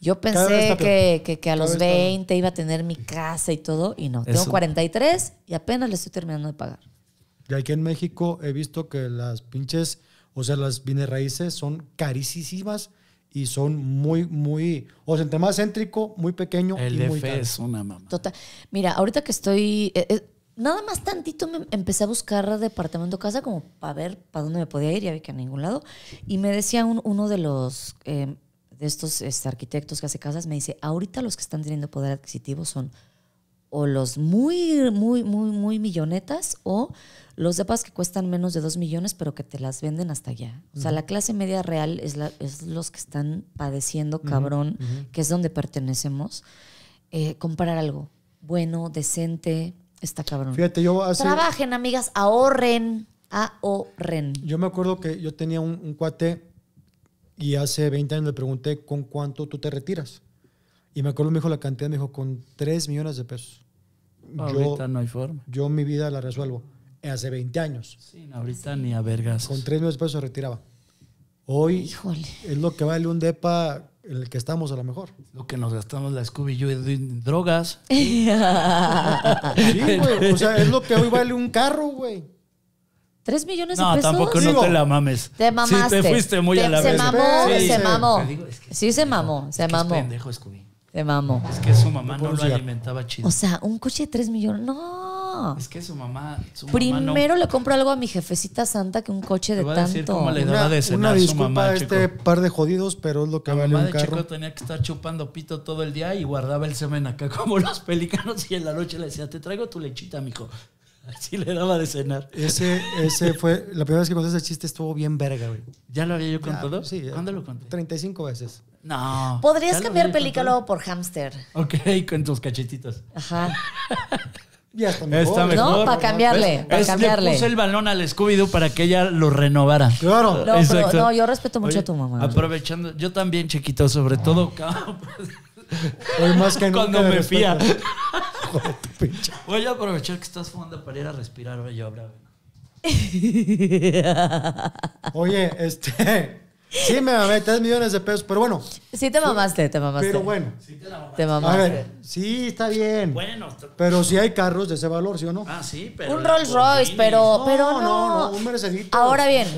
A: Yo pensé que, que- que a
B: Cada
A: los
B: vez está
A: 20 iba a tener mi casa y todo, y no. Tengo
C: Eso.
A: 43 y apenas le estoy terminando de pagar.
B: Y aquí en México he visto que las pinches, o sea, las bienes raíces son carísimas y son muy, muy, o sea, entre más céntrico, muy pequeño
C: el
B: y muy
C: DF
B: caro.
C: es una mamá.
A: Total. Mira, ahorita que estoy. eh, eh, nada más tantito me empecé a buscar departamento casa como para ver para dónde me podía ir, ya vi que a ningún lado. Y me decía un- uno de los eh, de estos este, arquitectos que hace casas, me dice, ahorita los que están teniendo poder adquisitivo son o los muy, muy, muy, muy millonetas o los depas que cuestan menos de dos millones, pero que te las venden hasta allá. O sea, la clase media real es, la, es los que están padeciendo cabrón, que es donde pertenecemos. Eh, comprar algo bueno, decente, está cabrón.
B: Fíjate, yo hace,
A: Trabajen, amigas, ahorren, ahorren.
B: yo me acuerdo que yo tenía un, un cuate y hace 20 años le pregunté con cuánto tú te retiras. Y me acuerdo, me dijo la cantidad, me dijo con 3 millones de pesos. Yo,
C: Ahorita no hay forma.
B: yo mi vida la resuelvo. Hace 20 años.
C: Sí, no, ahorita ni a vergas.
B: Con 3 millones de pesos se retiraba. Hoy
A: Híjole.
B: es lo que vale un depa en el que estamos a lo mejor.
C: Lo que nos gastamos la Scooby Doo en drogas.
B: Sí, güey. O sea, es lo que hoy vale un carro, güey.
A: ¿Tres millones de
C: No,
A: pesos?
C: tampoco no te la mames.
A: Te mamaste.
C: Sí, te fuiste muy
A: Te-
C: a la
A: Se
C: vez.
A: mamó,
B: Sí,
A: se mamó.
C: Es que-
A: Sí, se mamó, se
C: Es que
A: mamó.
C: Es pendejo, Scooby.
A: Se mamó.
C: Es que su mamá
B: No
C: lo alimentaba chido.
A: O sea, un coche de tres millones. No.
C: es que su mamá. Su mamá
A: Primero
C: no,
A: le compro algo a mi jefecita santa que un coche de
C: Te voy a decir
A: tanto.
C: cómo le- daba de cenar
B: una
C: su
B: disculpa
C: mamá,
B: a este
C: chico.
B: par de jodidos, pero es lo que
C: La
B: vale
C: mamá
B: un
C: de
B: carro.
C: chico tenía que estar chupando pito todo el día y guardaba el semen acá como los pelícanos y en la noche le decía, te traigo tu lechita, mijo. Así le daba de cenar.
B: Ese, ese fue. La primera vez que conté ese chiste estuvo bien verga, güey.
C: ¿Ya lo había yo
B: Ya,
C: contado?
B: sí, ya.
C: ¿Cuándo lo conté?
B: 35 veces.
C: No.
A: Podrías
C: ¿Ya lo
A: cambiar película por hámster.
C: Ok, con tus cachetitos.
A: Ajá.
B: Ya está mejor.
C: Está mejor.
A: No, pa' cambiarle,
C: ¿Ves?
A: pa'
C: Es-
A: cambiarle.
C: Le puse el balón al Scooby-Doo para que ella lo renovara.
B: Claro.
A: No, pero- no, yo respeto mucho
C: Oye,
A: a tu mamá.
C: Aprovechando, yo también, chiquito, sobre todo
B: Hoy más que nunca.
C: cuando me
B: respeto.
C: fía.
B: Tu pinche.
C: Voy a aprovechar que estás fumando para ir a respirar yo, bravo.
B: Oye, este. Sí, me mamé 3 millones de pesos, pero bueno.
A: Sí te mamaste, te mamaste.
B: Pero bueno.
A: Te
B: A
A: mamaste.
B: ver, sí, está bien.
C: Bueno,
B: Pero sí hay carros de ese valor, ¿sí o no?
C: ah, sí, pero.
A: un Rolls Royce, pero,
B: No,
A: pero no.
B: no, no, un Mercedito.
A: Ahora bien,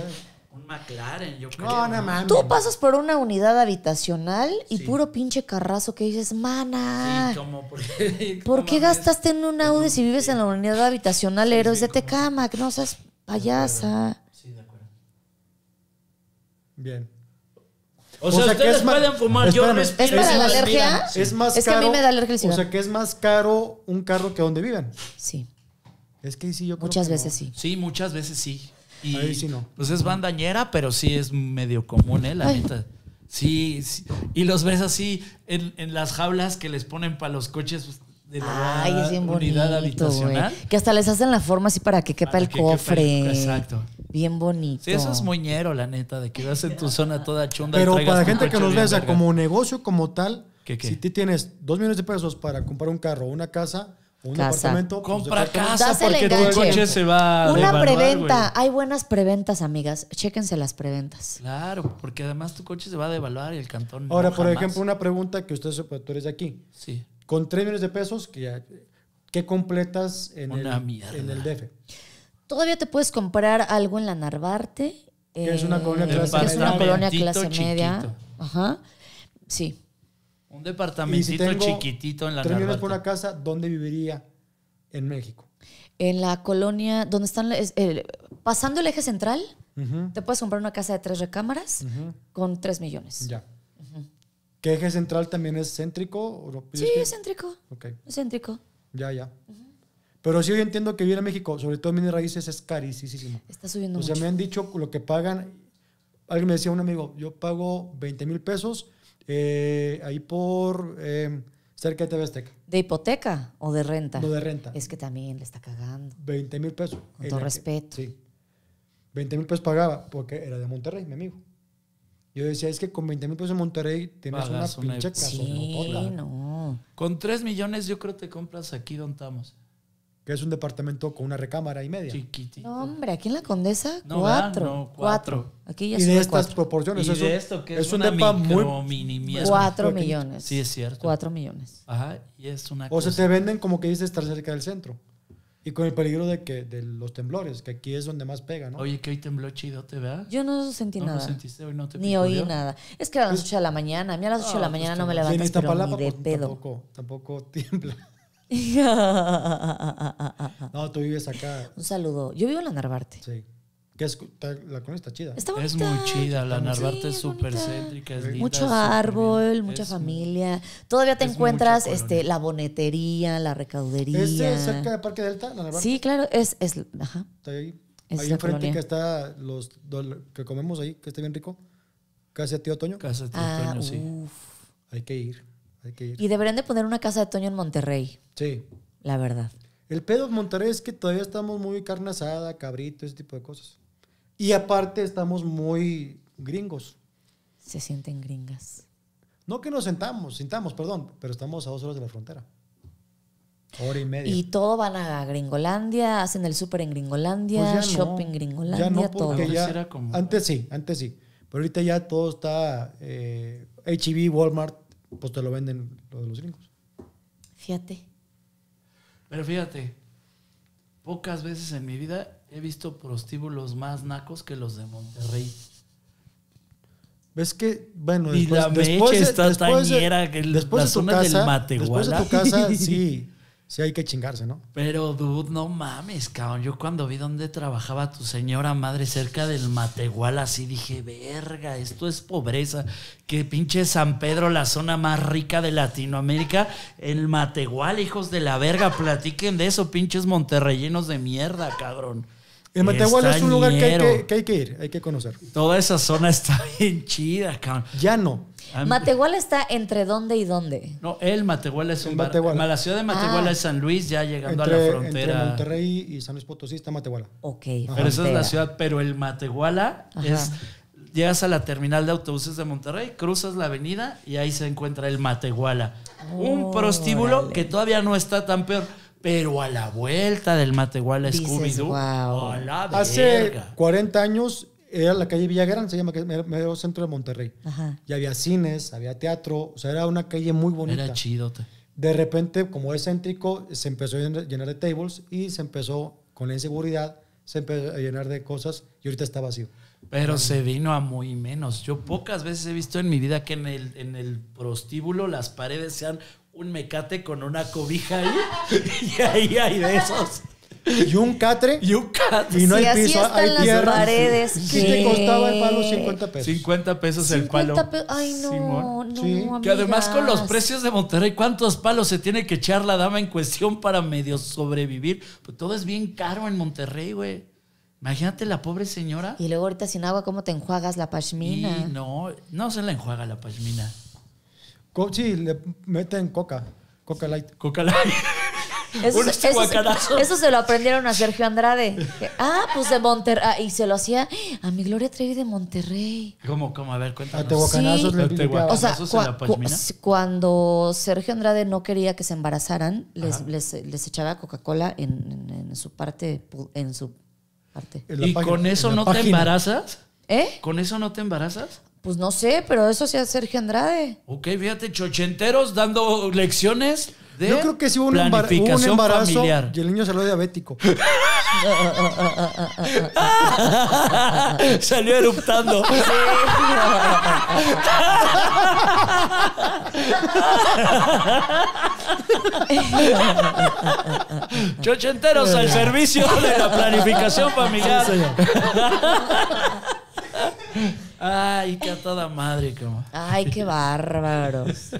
C: Un McLaren, yo creo.
B: No, no mames.
A: tú pasas por una unidad habitacional y puro pinche carrazo que dices, mana.
C: Sí, como porque.
A: ¿Por qué gastaste en un Audi si vives en la unidad habitacional Héroes de Tecamac? No seas payasa.
B: Bien.
C: O sea, ustedes pueden fumar, yo
B: espérame,
C: respiro.
A: ¿Es para la alergia?
B: Es más
A: Es que a mí me da alergia el
B: O sea, que es más caro un carro que donde viven.
A: Sí,
B: Es que sí yo creo
A: muchas
B: que no.
A: veces sí.
C: Sí, muchas veces sí. Y,
B: Ahí sí no.
C: Pues es bandañera, pero sí es medio común, ¿eh? La
A: Ay.
C: neta. Sí, sí. Y los ves así en, en las jaulas que les ponen para los coches de la
A: Ay, es bien
C: unidad
A: bonito,
C: habitacional.
A: Que hasta les hacen la forma así para que quepa
C: Para
A: el
C: que quepa el-
A: cofre.
C: exacto.
A: Bien bonito.
C: Sí, eso es muñero, la neta, de que vas en tu zona toda chunda. y
B: Pero para la gente que nos ve, o sea, como negocio como tal,
C: ¿Qué, qué?
B: si tú tienes dos millones de pesos para comprar un carro o una casa o un
A: Casa.
B: departamento, pues,
C: Compra casa
A: Das el
C: porque tu coche se va a
A: Una
C: devaluar,
A: preventa. Hay buenas preventas, amigas. Chéquense las preventas.
C: Claro, porque además tu coche se va a devaluar y el cantón no,
B: Ahora, por
C: jamás.
B: ejemplo, una pregunta que usted, pues, tú eres de aquí.
C: Sí.
B: Con 3 millones de pesos, que ya- ¿qué completas en,
C: Una
B: el,
C: mierda.
B: en el DF?
A: Todavía te puedes comprar algo en la Narvarte.
B: Que es una colonia
A: eh,
B: clase
A: que es una
B: media.
A: colonia clase media.
C: chiquito.
A: Ajá. Sí.
C: Un
B: si
C: departamentito chiquitito en la
B: 3 millones
C: Narvarte.
B: por una casa, ¿dónde viviría en México?
A: En la colonia donde están, es- el- pasando el eje central, te puedes comprar una casa de tres recámaras con 3 millones.
B: Ya. ¿Qué eje central también es céntrico?
A: Sí,
B: es
A: céntrico.
B: Ok,
A: Es céntrico.
B: ya, ya. Pero sí, yo entiendo que vivir en México, sobre todo en bienes raíces, es carísimo.
A: Está subiendo
B: O sea,
A: mucho.
B: me han dicho lo que pagan. Alguien me decía, un amigo, yo pago 20 mil pesos eh, ahí por eh, cerca de TV Azteca.
A: ¿De hipoteca o de renta?
B: No de renta.
A: Es que también le está cagando.
B: 20 mil pesos.
A: Con todo
B: que-
A: respeto.
B: sí. 20 mil pesos pagaba porque era de Monterrey, mi amigo. Yo decía, es que con 20 mil pesos en Monterrey tienes una
C: una-
B: pinche casa.
A: Sí, no.
C: Con 3 millones yo creo te compras aquí donde estamos.
B: Que es un departamento con una recámara y media.
C: Chiquitito.
A: No, hombre, aquí en la Condesa,
C: No,
A: cuatro.
C: No, cuatro.
A: Aquí ya
B: y de estas
A: cuatro.
B: proporciones.
C: y
B: es
C: de
B: un-
C: esto que es,
B: es un
C: una
B: depa
C: micro,
B: muy...
C: mini.
A: Cuatro
B: pequeño.
A: millones.
C: Sí, es cierto.
A: Cuatro millones.
C: Ajá, y es una
B: O sea,
C: cosa.
B: te venden como que dices estar cerca del centro. Y con el peligro de que de los temblores, que aquí es donde más pega, ¿no?
C: Oye, que hoy tembló chido, ¿te veas?
A: Yo no sentí
C: ¿No lo
A: nada.
C: sentiste hoy? ¿No te
A: Ni oí nada. Es que eran las 8 de la mañana. A mí a las 8 de la
C: Ah, pues
A: mañana no me levantas, pero ni de
B: pues,
A: pedo.
B: Tampoco, tampoco tiembla. No, tú vives acá.
A: Un saludo. Yo vivo en la Narvarte.
B: Sí. Que es, la colonia está chida.
A: Está
C: Es muy chida, la Narvarte es
A: es
C: súper céntrica, es linda.
A: Mucho árbol, mucha familia. Todavía te
C: es
A: encuentras este, la bonetería, la recaudería.
B: ¿Es eh, cerca de Parque Delta, la Narvarte?
A: Sí, claro, es, es ajá.
B: Está ahí.
A: Es
B: ahí enfrente
A: colonia.
B: que está los, que comemos ahí, que está bien rico. Casi a tío Toño.
C: Casa de
A: Ah,
C: Toño, sí.
A: uf.
B: Hay que ir. Hay que ir.
A: Y deberían de poner una casa de Toño en Monterrey,
B: Sí.
A: la verdad.
B: El pedo en Monterrey es que todavía estamos muy carne asada, cabrito, ese tipo de cosas. Y aparte estamos muy gringos.
A: Se sienten gringas.
B: No que nos sentamos, sintamos, perdón, pero estamos a dos horas de la frontera. Hora y media.
A: Y todo van a Gringolandia, hacen el súper en Gringolandia,
B: Pues ya no.
A: shopping Gringolandia,
B: Ya no,
A: todo.
B: porque
C: Antes
B: ya.
C: como-
B: Antes sí, antes sí. Pero ahorita ya todo está. Eh, HB, Walmart, pues te lo venden lo de los gringos.
A: Fíjate.
C: Pero fíjate, pocas veces en mi vida he visto prostíbulos más nacos que los de Monterrey.
B: ¿Ves que, bueno,
C: Y la mecha está
B: después de-
C: tañera, que el-
B: después
C: la
B: de tu
C: zona del
B: casa,
C: Matehuala.
B: Después de tu casa, sí, sí hay que chingarse, ¿no?
C: Pero, dude, no mames, cabrón. Yo cuando vi dónde trabajaba tu señora madre cerca del Matehuala, así dije, verga, esto es pobreza. Que pinche San Pedro, la zona más rica de Latinoamérica. El Matehuala, hijos de la verga, platiquen de eso, pinches monterrellenos de mierda, cabrón.
B: El Matehuala es un lugar que hay que, que hay que ir, hay que conocer.
C: Toda esa zona está bien chida, cabrón.
B: Ya no.
A: Matehuala está entre dónde y dónde.
C: No, el Matehuala es
B: El
C: un bar-
B: Matehuala.
C: La ciudad de Matehuala
A: Ah.
C: es San Luis, ya llegando a
B: Entre,
C: la
B: entre
C: frontera.
B: Monterrey y San Luis Potosí está Matehuala.
A: Ok.
C: Pero esa es la ciudad, pero el Matehuala
A: Ajá.
C: es. Llegas a la terminal de autobuses de Monterrey, cruzas la avenida y ahí se encuentra el Matehuala. Un prostíbulo que todavía no está tan peor, pero a la vuelta del Matehuala Scooby-Doo. La
B: Hace
C: verga.
B: 40 años era la calle Villagrán, se llama, que es medio- medio centro de Monterrey.
A: Ajá.
B: Y había cines, había teatro, o sea, era una calle muy bonita.
C: Era chido. te-
B: De repente, como es céntrico, se empezó a llenar llenar de tables y se empezó con la inseguridad, se empezó a llenar de cosas y ahorita está vacío.
C: Pero se vino a muy menos. Yo pocas veces he visto en mi vida que en el, en el prostíbulo las paredes sean un mecate con una cobija ahí. y ahí hay de esos.
B: Y un catre
C: Y un cat.
B: y no
A: Si
B: hay
A: así
B: piso,
A: están
B: hay
A: las
B: tierra.
A: paredes,
B: ¿Qué te costaba el palo? 50 pesos.
C: 50 pesos el
A: 50
C: palo.
A: pe- Ay, no,
C: Simón.
A: no.
B: Sí.
C: Que además con los precios de Monterrey, ¿cuántos palos se tiene que echar la dama en cuestión para medio sobrevivir? Pues todo es bien caro en Monterrey, güey. Imagínate la pobre señora.
A: Y luego ahorita sin agua, ¿cómo te enjuagas la
C: Y
A: pashmina?
C: no, no se la enjuaga la pashmina.
B: Co- sí, le meten coca, coca light.
C: Coca Light.
A: Eso,
C: Unos
A: eso se-
C: chihuacanazos.
A: eso se lo aprendieron a Sergio Andrade. Ah, pues de Monterrey. Ah, y se lo hacía a mi Gloria Trevi de Monterrey.
C: ¿Cómo, cómo? A ver,
B: A
C: cuéntanos.
B: tehuacanazos
A: Sí.
B: le
C: A.
A: O sea, cuando Sergio Andrade no quería que se embarazaran, les, les, les echaba Coca-Cola en, en- en su parte. En su parte.
B: En
C: ¿Y
B: página-
C: con eso no te embarazas?
A: ¿Eh?
C: ¿Con eso no te embarazas?
A: Pues no sé, pero eso hacía Sergio Andrade.
C: Ok, fíjate, chochenteros dando lecciones de
B: Yo creo que sí hubo un, embar- hubo un
C: planificación
B: embarazo
C: familiar.
B: y el niño salió diabético.
C: Salió eruptando. Chochenteros al servicio de la planificación familiar. Ay, que a toda madre, como.
A: Ay, qué bárbaros.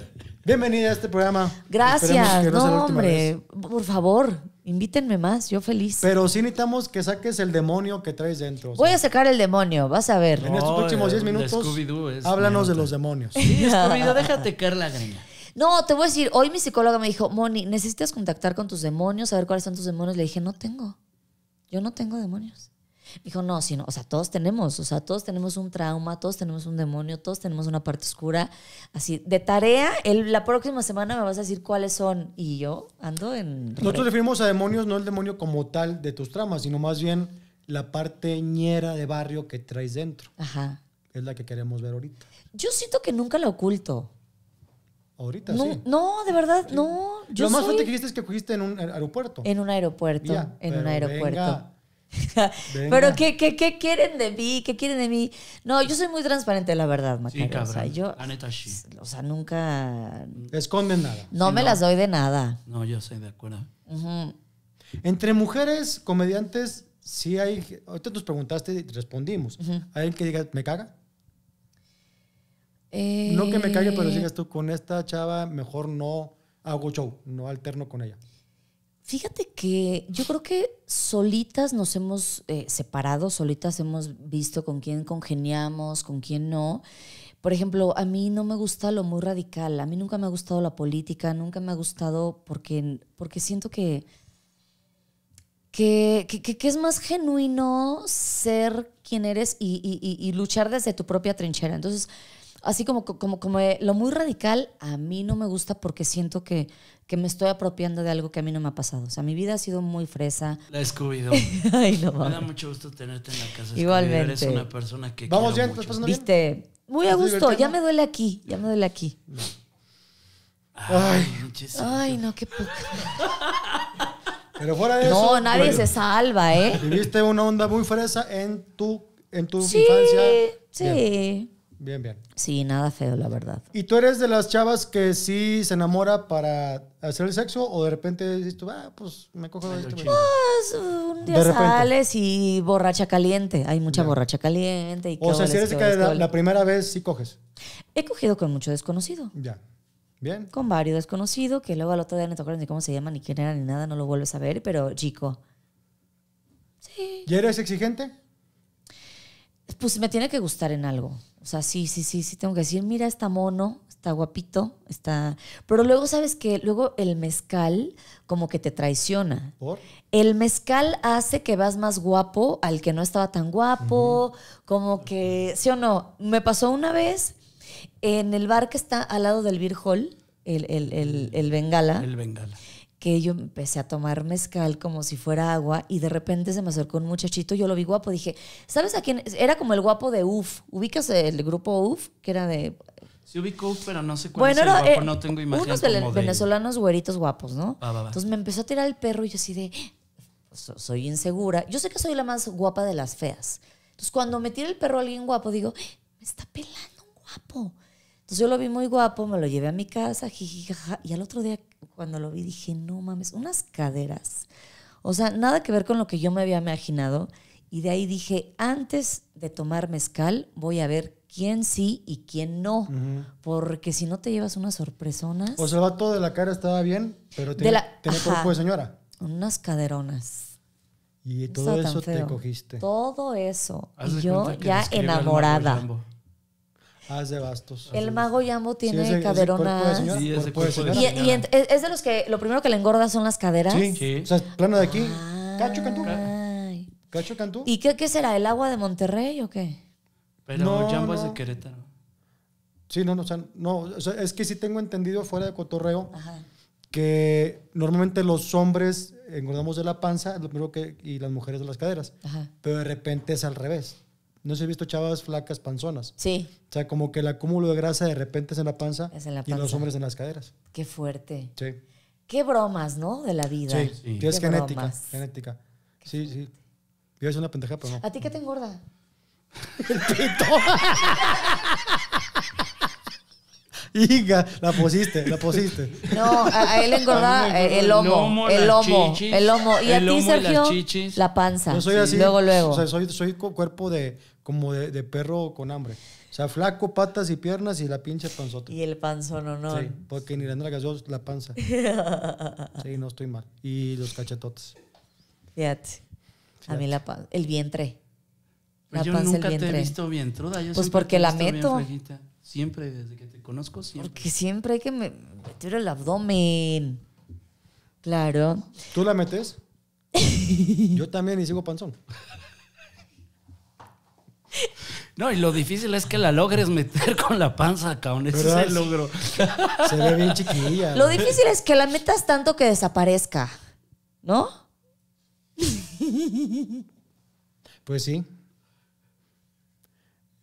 B: Bienvenida a este programa.
A: Gracias.
B: no
A: No,
B: última vez.
A: hombre. Por favor, invítenme más. Yo feliz.
B: Pero sí necesitamos que saques el demonio que traes dentro. o sea,
A: Voy a sacar el demonio, vas a ver.
B: en estos próximos 10
C: el de
B: minutos, háblanos de los demonios.
C: Sí, Scooby-Doo, déjate caer la greña.
A: No, te voy a decir, hoy mi psicóloga me dijo, Moni, necesitas contactar con tus demonios, saber cuáles son tus demonios. Le dije, no tengo. Yo no tengo demonios. Me dijo, no, sino, o sea, todos tenemos, o sea, todos tenemos un trauma, todos tenemos un demonio, todos tenemos una parte oscura. Así, de tarea, el- la próxima semana me vas a decir cuáles son. Y yo ando en.
B: Nosotros referimos a demonios, no el demonio como tal de tus tramas, sino más bien la parte ñera de barrio que traes dentro.
A: Ajá.
B: Es la que queremos ver ahorita.
A: Yo siento que nunca la oculto.
B: Ahorita
A: No,
B: sí.
A: no, de verdad, no. Yo
B: Lo más
A: soy
B: fuerte que dijiste es que cogiste en un aer- aeropuerto.
A: en un aeropuerto.
B: Ya,
A: en un aeropuerto.
B: venga.
A: Pero ¿qué, qué, qué quieren de mí? ¿Qué quieren de mí? No, yo soy muy transparente, la verdad, Macario.
C: Sí, cabrón.
A: O sea, yo,
C: La neta, sí.
A: o sea, nunca...
B: Esconden nada.
A: No me las doy de nada.
C: No, yo estoy de acuerdo.
B: Entre mujeres comediantes, sí hay. Ahorita nos preguntaste y respondimos. ¿Hay alguien que diga, me caga? No que me cague, pero
A: Eh,
B: digas tú, con esta chava mejor no hago show, no alterno con ella.
A: Fíjate que yo creo que solitas nos hemos eh, separado, solitas hemos visto con quién congeniamos, con quién no. Por ejemplo, a mí no me gusta lo muy radical, a mí nunca me ha gustado la política, nunca me ha gustado porque, porque siento que, que, que- que- es más genuino ser quien eres y- y- y luchar desde tu propia trinchera. Entonces, así como, como, como eh, lo muy radical, a mí no me gusta porque siento que, que me estoy apropiando de algo que a mí no me ha pasado. O sea, mi vida ha sido muy fresa.
C: La Scooby-Doo.
A: Ay, no
C: Me da mucho gusto tenerte en la casa.
A: Igualmente.
C: Eres una persona que
B: Vamos
C: quiero
B: ya,
C: mucho.
B: ¿estás pasando bien?
A: Viste, muy a
B: ¿Estás
A: gusto. Ya me duele aquí, ya me duele aquí.
C: Ay, muchísimo.
A: Ay, no, qué poca.
B: Pero fuera de
A: No,
B: eso.
A: nadie
B: bueno,
A: se salva, ¿eh?
B: Viviste una onda muy fresa en tu, en tu
A: Sí,
B: infancia.
A: sí.
B: Bien, bien, bien.
A: Sí, nada feo, la verdad.
B: ¿Y tú eres de las chavas que sí se enamora para hacer el sexo o de repente dices tú, ah, pues me cojo de este güey"?
A: Pues, un día
B: De repente.
A: sales y borracha caliente. Hay mucha borracha caliente. Y
B: O sea,
A: qué
B: si eres que la, la primera vez sí coges.
A: He cogido con mucho desconocido.
B: Ya. Bien.
A: Con varios desconocidos que luego al otro día no te acuerdas ni cómo se llama, ni quién era, ni nada, no lo vuelves a ver, pero chico. Sí.
B: ¿Y eres exigente?
A: Pues me tiene que gustar en algo. O sea, sí, sí, sí, sí, tengo que decir, mira, está mono, está guapito, está... Pero luego, ¿sabes que Luego el mezcal como que te traiciona.
B: ¿Por?
A: El mezcal hace que vas más guapo al que no estaba tan guapo, como que, ¿sí o no? Me pasó una vez en el bar que está al lado del Beer Hall, el, el, el, el Bengala,
C: El bengala.
A: Que yo empecé a tomar mezcal como si fuera agua y de repente se me acercó un muchachito, yo lo vi guapo, dije, ¿sabes a quién? Era como el guapo de UF, ¿ubicas el grupo UF? Que era de...
C: Sí ubico, pero no sé cuál
A: Bueno,
C: es el guapo,
A: eh,
C: no tengo imagen
A: unos
C: como de-
A: venezolanos güeritos guapos, ¿no?
C: Va, va, va.
A: Entonces me empezó a tirar el perro y yo así de, so- soy insegura. Yo sé que soy la más guapa de las feas. Entonces cuando me tira el perro alguien guapo, digo, me está pelando un guapo. Entonces yo lo vi muy guapo, me lo llevé a mi casa, jiji, jaja, y al otro día cuando lo vi dije, no mames, unas caderas. O sea, nada que ver con lo que yo me había imaginado. Y de ahí dije, antes de tomar mezcal, voy a ver quién sí y quién no. Porque si no te llevas unas sorpresonas,
B: O sea, el vato de la cara estaba bien, pero
A: De
B: tenía,
A: la-
B: tenía
A: ajá.
B: cuerpo de señora.
A: unas caderonas.
B: Y todo eso te cogiste.
A: Todo eso. Y yo ya enamorada.
B: Haz de bastos.
A: El mago Yambo
B: Sí,
A: tiene
B: ese de
C: Sí, ese
B: de
C: de
A: y, y ent- es de los que lo primero que le engorda son las caderas.
B: Sí.
C: Sí.
B: O sea, plano de aquí. Cacho Cantú.
A: Ay.
B: Cacho Cantú.
A: ¿Y qué, qué será? ¿El agua de Monterrey o qué?
C: Pero
B: No,
C: Jambo es de Querétaro.
B: Sí, no, no, o sea, no, o sea, es que sí tengo entendido fuera de cotorreo
A: Ajá.
B: que normalmente los hombres engordamos de la panza lo primero que, y las mujeres de las caderas,
A: Ajá.
B: pero de repente es al revés. No sé, he visto chavas flacas panzonas.
A: Sí,
B: O sea, como que el acúmulo de grasa de repente es en la panza,
A: Es en la
B: y en los hombres en las caderas.
A: qué fuerte.
B: Sí,
A: Qué bromas, ¿no? De la vida.
B: sí,
C: Sí.
B: es
A: Qué
B: genética,
A: bromas.
B: genética. Sí, sí. Yo es una pendeja, pero no.
A: ¿A ti qué te engorda?
B: Hija, la pusiste, la pusiste.
A: No, a, él
C: mí
A: engorda eh, el lomo,
C: el
A: el
C: lomo,
A: el lomo. Y a
C: el
A: ti,
C: lomo y las
A: Sergio,
C: chichis.
A: la panza.
B: Yo soy así.
A: Luego, luego.
B: O sea, soy, soy cu- cuerpo de, como de, de perro con hambre. O sea, flaco, patas y piernas y la pinche panzota.
A: y el panzón, ¿o no?
B: Sí, porque ni la yo la panza. Sí, no estoy mal. Y los cachetotes.
A: Fíjate. A mí la panza. El vientre. La
C: yo
A: panza, el
C: nunca te he visto bien truda. Yo
A: Pues porque la meto.
C: Siempre, desde que te conozco, siempre.
A: Porque siempre hay que me- meter el abdomen. Claro.
B: ¿Tú la metes? yo también y sigo panzón.
C: No, y lo difícil es que la logres meter con la panza, cabrón. Ese
B: ¿Verdad?
C: es el logro.
B: Se ve bien chiquilla.
A: Lo difícil es que la metas tanto que desaparezca. ¿No?
B: Pues sí.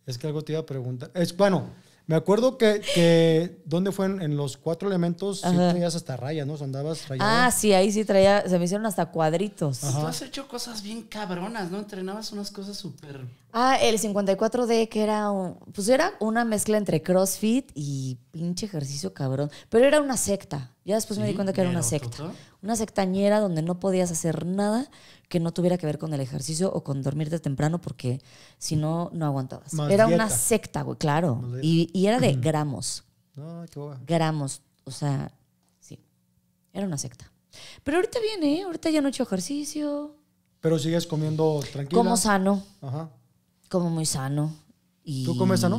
B: Es que algo te iba a preguntar. Es, bueno, me acuerdo que, que ¿dónde fue? En, en los cuatro elementos, sí
A: Ajá.
B: tenías hasta rayas, ¿no? O sea, andabas rayado.
A: Ah, sí, ahí sí traía. Se me hicieron hasta cuadritos.
C: Tú has hecho cosas bien cabronas, ¿no? Entrenabas unas cosas súper...
A: Ah, el 54D, que era un- pues era una mezcla entre CrossFit y pinche ejercicio cabrón. Pero era una secta. Ya después me
C: Sí,
A: di cuenta que era una secta. Una sectañera donde no podías hacer nada que no tuviera que ver con el ejercicio o con dormirte temprano porque si no, no aguantabas.
B: Más
A: era
B: dieta.
A: una secta, güey, claro. Y, y era de gramos.
B: No, qué boba.
A: Gramos. O sea, sí. Era una secta. Pero ahorita viene, ¿eh? Ahorita ya no he hecho ejercicio.
B: Pero sigues comiendo tranquila.
A: Como sano.
B: Ajá.
A: Como muy sano. Y
B: ¿Tú comes sano?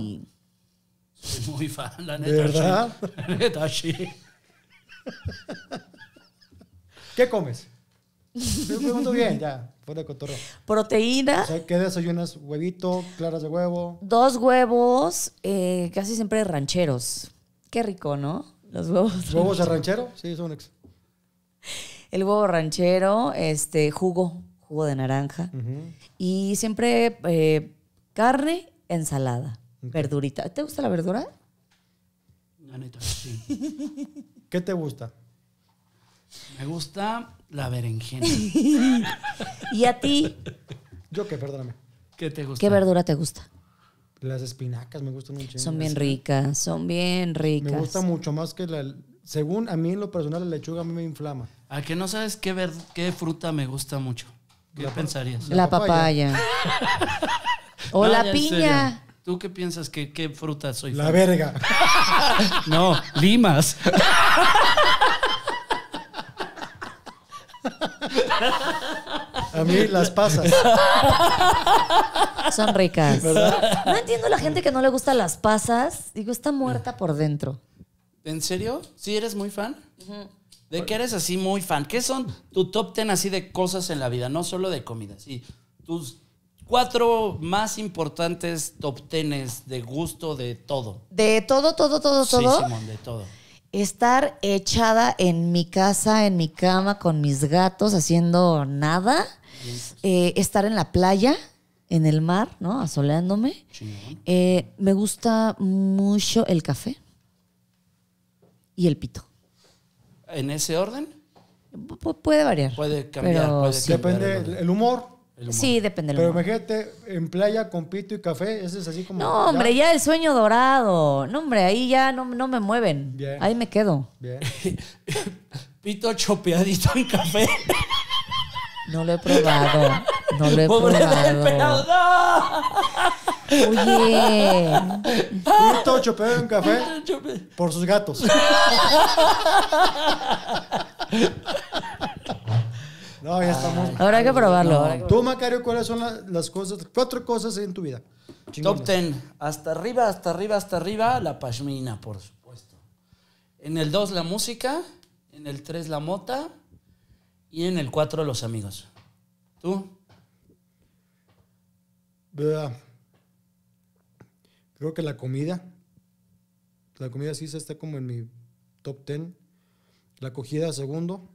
C: Soy muy fan, la
B: ¿De
C: neta.
B: verdad?
C: sí. La neta, sí.
B: ¿Qué comes? Te pregunto bien, ya, fuera de cotorreo.
A: Proteína.
B: O sea, ¿qué desayunas? ¿Huevito? ¿Claras de huevo?
A: Dos huevos, eh, casi siempre rancheros. Qué rico, ¿no? Los huevos.
B: ¿Huevos de ranchero? Sí, son ex.
A: El huevo ranchero, este, jugo, jugo de naranja. Y siempre eh, carne, ensalada, verdurita. ¿Te gusta la verdura?
C: La neta, sí.
B: ¿Qué te gusta?
C: Me gusta la berenjena.
A: ¿Y a ti
B: Yo qué, perdóname.
C: ¿Qué te gusta?
A: qué verdura te gusta?
B: Las espinacas me gustan chingo.
A: Son bien ricas, son bien ricas.
B: Me gusta mucho más que la... Según a mí en lo personal la lechuga a mí me inflama.
C: ¿A que no sabes qué, ver- qué fruta me gusta mucho? ¿Qué
B: La
C: pensarías?
A: La papaya. o
C: No,
A: la piña.
C: ¿Tú qué piensas que qué fruta soy?
B: La verga.
C: No, limas.
B: A mí las pasas.
A: Son ricas. No entiendo la gente que no le gusta las pasas. Digo, está muerta por dentro.
C: ¿En serio? ¿Sí eres muy fan? ¿De qué eres así muy fan? ¿Qué son tu top ten así de cosas en la vida? No solo de comida, sí. Tus cuatro más importantes top tenes de gusto de todo.
A: De todo, todo, todo, todo.
C: Sí, Simón, de todo.
A: Estar echada en mi casa, en mi cama, con mis gatos, haciendo nada. Eh, estar en la playa, en el mar, ¿no? Asoleándome. Eh, me gusta mucho el café y el pito.
C: ¿En ese orden?
A: Pu- pu- puede variar.
C: Puede cambiar,
A: pero
C: puede
A: sí.
C: cambiar.
B: Depende
C: el,
B: el humor.
A: Sí, depende del
B: Pero
A: humor.
B: imagínate en playa con pito y café, ese es así como.
A: No, hombre, ya el sueño dorado. No, hombre, ahí ya no, no me mueven.
B: Bien.
A: Ahí me quedo.
B: Bien.
C: Pito chopeadito en café.
A: No lo he probado. No lo he
C: Pobre del
A: probado. Oye.
B: Pito chopeado en café por sus gatos. No, ya estamos.
A: Habrá que probarlo. habrá que-
B: Tú, Macario, ¿cuáles son la- las cosas, cuatro cosas en tu vida?
C: Top
B: Chingonas.
C: 10. Hasta arriba, hasta arriba, hasta arriba, la pashmina, por supuesto. En el 2, la música. En el 3, la mota. Y en el 4, los amigos. ¿Tú?
B: Vea. Creo que la comida. La comida sí se está como en mi top 10. La acogida segundo.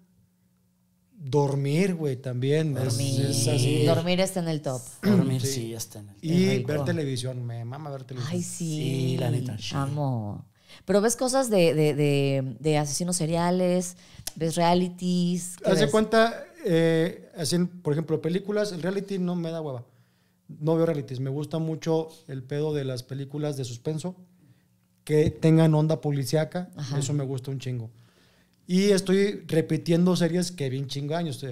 B: Dormir, güey, también. es- es así.
A: Dormir está en el top.
C: Dormir, sí, está en el.
B: Y
A: rico.
B: ver televisión. Me mama ver televisión.
A: Ay, sí.
C: Sí, la neta, sí.
A: Amo. Pero ves cosas de, de, de, de asesinos seriales, ves realities. ¿qué
B: Haz de cuenta, eh, hacen, por ejemplo, películas, el reality no me da hueva. No veo realities. Me gusta mucho el pedo de las películas de suspenso que tengan onda policíaca. Eso me gusta un chingo. Y estoy repitiendo series que vi un chingo de años.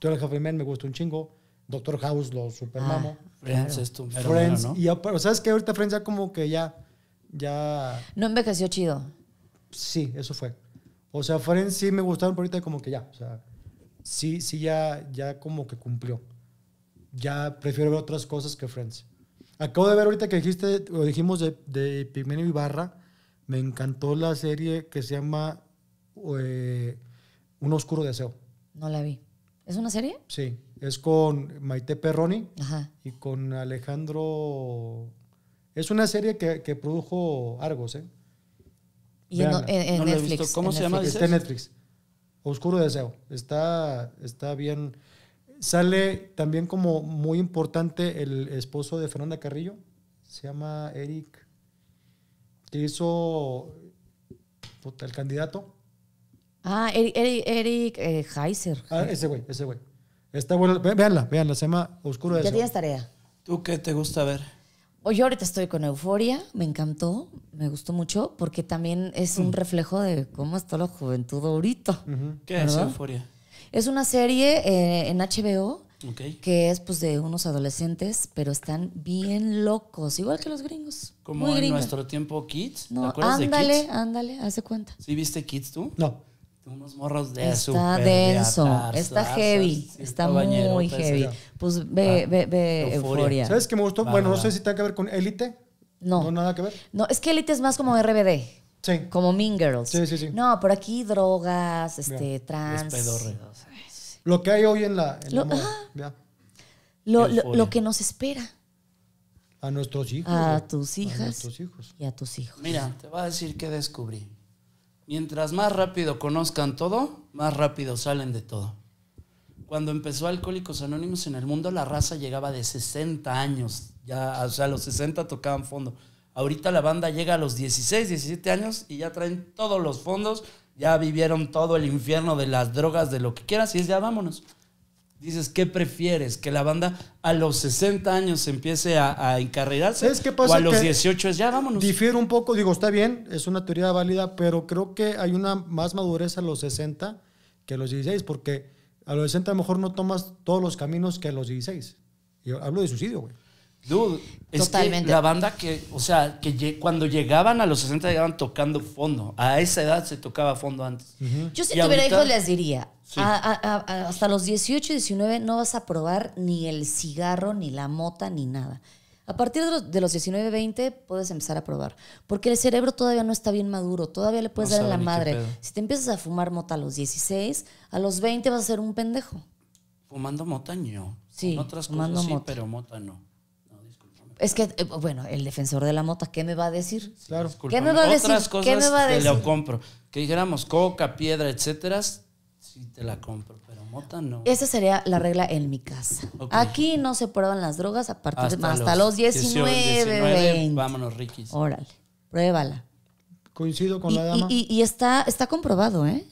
B: Twelve Half Men me gusta un chingo. Doctor House lo supermamo.
C: Friends es tu mero,
B: Friends.
C: mero, ¿no?
B: Y ya, pero ¿sabes que Ahorita Friends ya como que ya, ya,
A: No envejeció chido.
B: Sí, eso fue. O sea, Friends sí me gustaron, pero ahorita como que ya. O sea, sí, sí, ya, ya como que cumplió. Ya prefiero ver otras cosas que Friends. Acabo de ver ahorita que dijiste, o dijimos de, de Pigmenio Ibarra, me encantó la serie que se llama eh, Un Oscuro Deseo.
A: No la vi. ¿Es una serie?
B: Sí, es con Maite Perroni
A: Ajá.
B: y con Alejandro... Es una serie que, que produjo Argos, ¿eh?
A: Y en,
B: Véanla.
A: en- en
C: No he
A: Netflix.
C: visto. ¿Cómo
A: en
C: se llama?
A: Netflix.
B: Está en Netflix. Oscuro Deseo. Está, está bien. Sale también como muy importante el esposo de Fernanda Carrillo. Se llama Eric. Que hizo el candidato.
A: Ah, Eric, Eric, Eric eh, Heiser.
B: Ah, ese güey, ese güey. Está bueno. Ve- Véanla, véanla. Se llama Oscuro
A: Ya
B: Deseo.
A: tienes tarea.
C: ¿Tú qué te gusta ver?
A: Oye, ahorita estoy con Euforia, me encantó, me gustó mucho, porque también es un reflejo de cómo está la juventud ahorita.
C: ¿Qué es euforia?
A: Es una serie eh, en HBO
C: Ok.
A: que es pues de unos adolescentes, pero están bien locos, igual que los gringos.
C: Como
A: Muy
C: en
A: gringos.
C: nuestro tiempo Kids. ¿Te
A: No,
C: acuerdas de
A: ándale,
C: Kids?
A: ándale, hace cuenta.
C: ¿Sí viste Kids tú?
B: No.
C: Unos morros de
A: Está denso,
C: de
A: está heavy, está muy heavy. Pues ve,
C: Ah,
A: ve, ve
C: Euforia.
A: Euforia.
B: ¿Sabes qué me gustó?
C: Va,
B: bueno, no sé si tiene que ver con Élite.
A: No.
B: No, nada que ver.
A: No, es que Elite es más como RBD.
B: Sí.
A: Como Mean Girls.
B: Sí, sí, sí.
A: No, por aquí drogas, este, trans.
C: Despedorre.
B: Lo que hay hoy en la, en la
A: Lo-
B: moda.
A: Lo, lo, que nos espera
B: A nuestros hijos.
A: a tus
B: A
A: hijas
B: nuestros hijos.
A: y a tus hijos.
C: Mira, te voy a decir que descubrí. Mientras más rápido conozcan todo, más rápido salen de todo. Cuando empezó Alcohólicos Anónimos en el mundo, la raza llegaba de 60 años. Ya, o sea, a los 60 tocaban fondo. Ahorita la banda llega a los 16, 17 años y ya traen todos los fondos ya vivieron todo el infierno de las drogas, de lo que quieras, y es ya vámonos. Dices, ¿qué prefieres? ¿Que la banda a los 60 años empiece a, a encarrilarse?
B: ¿Sabes qué pasa?
C: O a los
B: Que
C: 18 es ya vámonos.
B: Difiere un poco, digo, está bien, es una teoría válida, pero creo que hay una más madurez a los 60 que a los 16, porque a los 60 a lo mejor no tomas todos los caminos que a los 16. Y hablo de suicidio, güey.
C: Dude, es
A: Totalmente.
C: que la banda que, o sea, que cuando llegaban a los 60 llegaban tocando fondo. A esa edad se tocaba fondo antes.
A: Yo si
C: Y
A: tuviera
C: ahorita-
A: hijos les diría,
C: Sí.
A: a- a- a- a- hasta los 18 y 19 no vas a probar ni el cigarro, ni la mota, ni nada. A partir de los, de los 19, 20 puedes empezar a probar. Porque el cerebro todavía no está bien maduro, todavía le puedes
C: No
A: dar en la madre. Si te empiezas a fumar mota a los 16, a los 20 vas a ser un pendejo.
C: Fumando mota, no.
A: Sí,
C: Con otras
A: fumando
C: cosas sí,
A: mota.
C: pero mota no.
A: Es que, eh, bueno, el defensor de la mota, ¿qué me va a decir?
B: Claro.
A: ¿Qué me va a decir?
C: Otras cosas
A: ¿Qué me va a
C: te
A: decir?
C: lo compro. Que dijéramos coca, piedra, etcétera, sí te la compro, pero mota no.
A: Esa sería la regla en mi casa. Aquí no se prueban las drogas a partir de hasta los 19, 20.
C: Vámonos, Rikis.
A: Órale, pruébala.
B: Coincido con
A: Y,
B: la dama.
A: y- y- y está, está comprobado, ¿eh?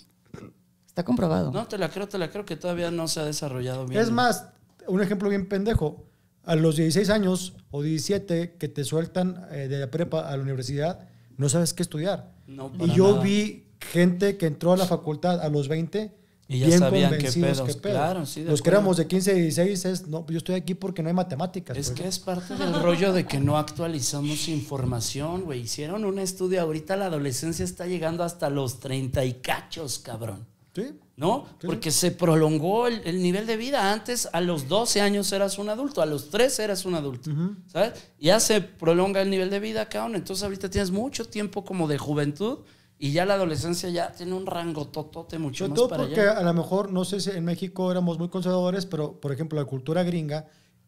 A: Está comprobado.
C: No, te la creo, te la creo que todavía no se ha desarrollado bien.
B: Es más, un ejemplo bien pendejo. A los 16 años o 17 que te sueltan eh, de la prepa a la universidad, no sabes qué estudiar.
C: No,
B: y yo
C: nada.
B: vi gente que entró a la facultad a los 20
C: Y ya
B: bien
C: sabían qué
B: convencidos
C: pedos.
B: qué pedo.
C: Claro, sí, de
B: Los que éramos de 15 y 16 es, no, yo estoy aquí porque no hay matemáticas.
C: Es
B: pues.
C: que es parte del rollo de que no actualizamos información, güey. Hicieron un estudio, ahorita la adolescencia está llegando hasta los 30 y cachos, cabrón.
B: Sí.
C: ¿No? Porque se prolongó el, el nivel de vida. Antes, a los 12 años eras un adulto, a los 13 eras un adulto. ¿Sabes? Ya se prolonga el nivel de vida, cabrón. Entonces, ahorita tienes mucho tiempo como de juventud y ya la adolescencia ya tiene un rango totote mucho
B: Sobre
C: más
B: todo
C: para
B: porque
C: allá.
B: a lo mejor, no sé si en México éramos muy conservadores, pero por ejemplo la cultura gringa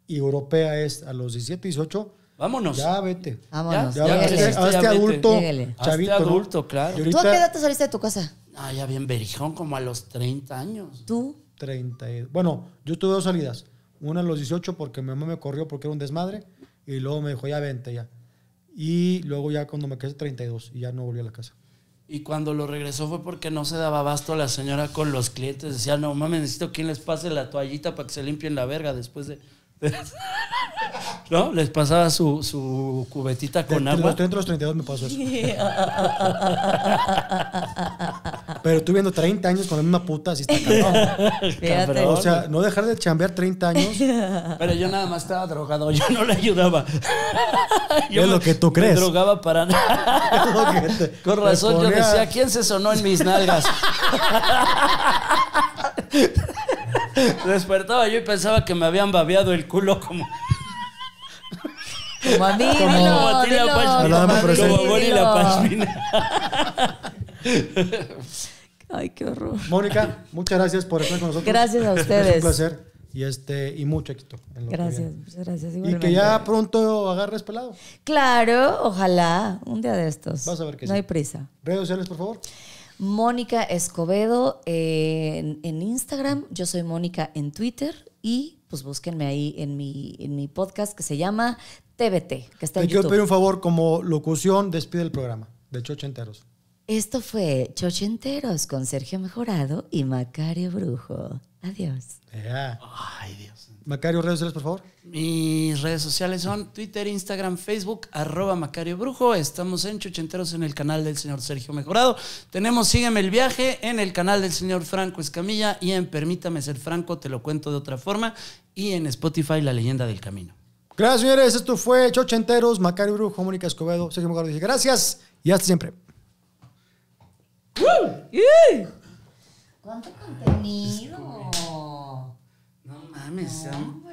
B: y europea es a los 17, 18,
C: Vámonos.
B: ya vete.
A: Vámonos,
B: Ya,
C: Ya,
B: hazte-
C: ya,
B: hazte
C: ya vete.
B: adulto,
A: Llégale.
B: chavito.
C: Hazte
B: ¿no?
C: adulto, claro.
B: Y
A: ¿Tú a qué
B: ahorita
A: edad te saliste de tu casa?
C: Ah, ya bien berijón, como a los 30 años.
A: Tú.
B: 30. y- Bueno, yo tuve dos salidas. Una a los 18 porque mi mamá me corrió porque era un desmadre y luego me dijo ya vente ya. Y luego ya cuando me quedé 32 y ya no volví a la casa.
C: Y cuando lo regresó fue porque no se daba abasto a la señora con los clientes. Decía, no mames, necesito quien les pase la toallita para que se limpien la verga después de. ¿No? Les pasaba su, su cubetita con
B: De- de
C: agua.
B: los 30 a los 32 me pasó eso. Pero tú viendo 30 años con la misma puta, así está cabrón. O sea, no dejar de chambear 30 años.
C: Pero yo nada más estaba drogado, yo no le ayudaba. Yo
B: Es
C: me-
B: lo que tú
C: me
B: crees.
C: drogaba para nada.
B: te-
C: Con razón yo decía, ¿quién se sonó en mis nalgas? Despertaba yo y pensaba que me habían babeado el culo como,
A: Como a mí,
B: Como-
A: dilo,
C: como a ti la
A: dilo,
B: la
A: como a
C: la pashmina.
A: Ay, qué horror.
B: Mónica, muchas gracias por estar con nosotros.
A: Gracias a
B: Es
A: ustedes.
B: un placer. Y, este, y mucho éxito. en lo que
A: Gracias, muchas gracias.
B: Y que
A: igualmente.
B: ya pronto agarres pelado.
A: Claro, ojalá, un día de estos.
B: Vas a ver que
A: No
B: sí.
A: hay prisa.
B: Redes sociales, por favor.
A: Mónica Escobedo eh, en, en Instagram, yo soy Mónica en Twitter y pues búsquenme ahí en mi, en mi podcast que se llama TBT, que está
B: Te
A: en
B: quiero pedir un favor, como locución, despide el programa de Chochenteros.
A: Esto fue Chochenteros con Sergio Mejorado y Macario Brujo. Adiós.
B: Ya.
C: Ay, Dios.
B: Macario, redes sociales, por favor.
C: Mis redes sociales son Twitter, Instagram, Facebook, arroba Macario Brujo. Estamos en Chuchenteros en el canal del señor Sergio Mejorado. Tenemos Sígueme el viaje en el canal del señor Franco Escamilla y en Permítame ser Franco, te lo cuento de otra forma. Y en Spotify, La leyenda del camino.
B: Gracias, señores. Esto fue Chochenteros, Macario Brujo, Mónica Escobedo, Sergio Mejorado. Dije gracias y hasta siempre.
A: ¿Cuánto contenido?
C: No mames,
A: Hombre.
C: lo que se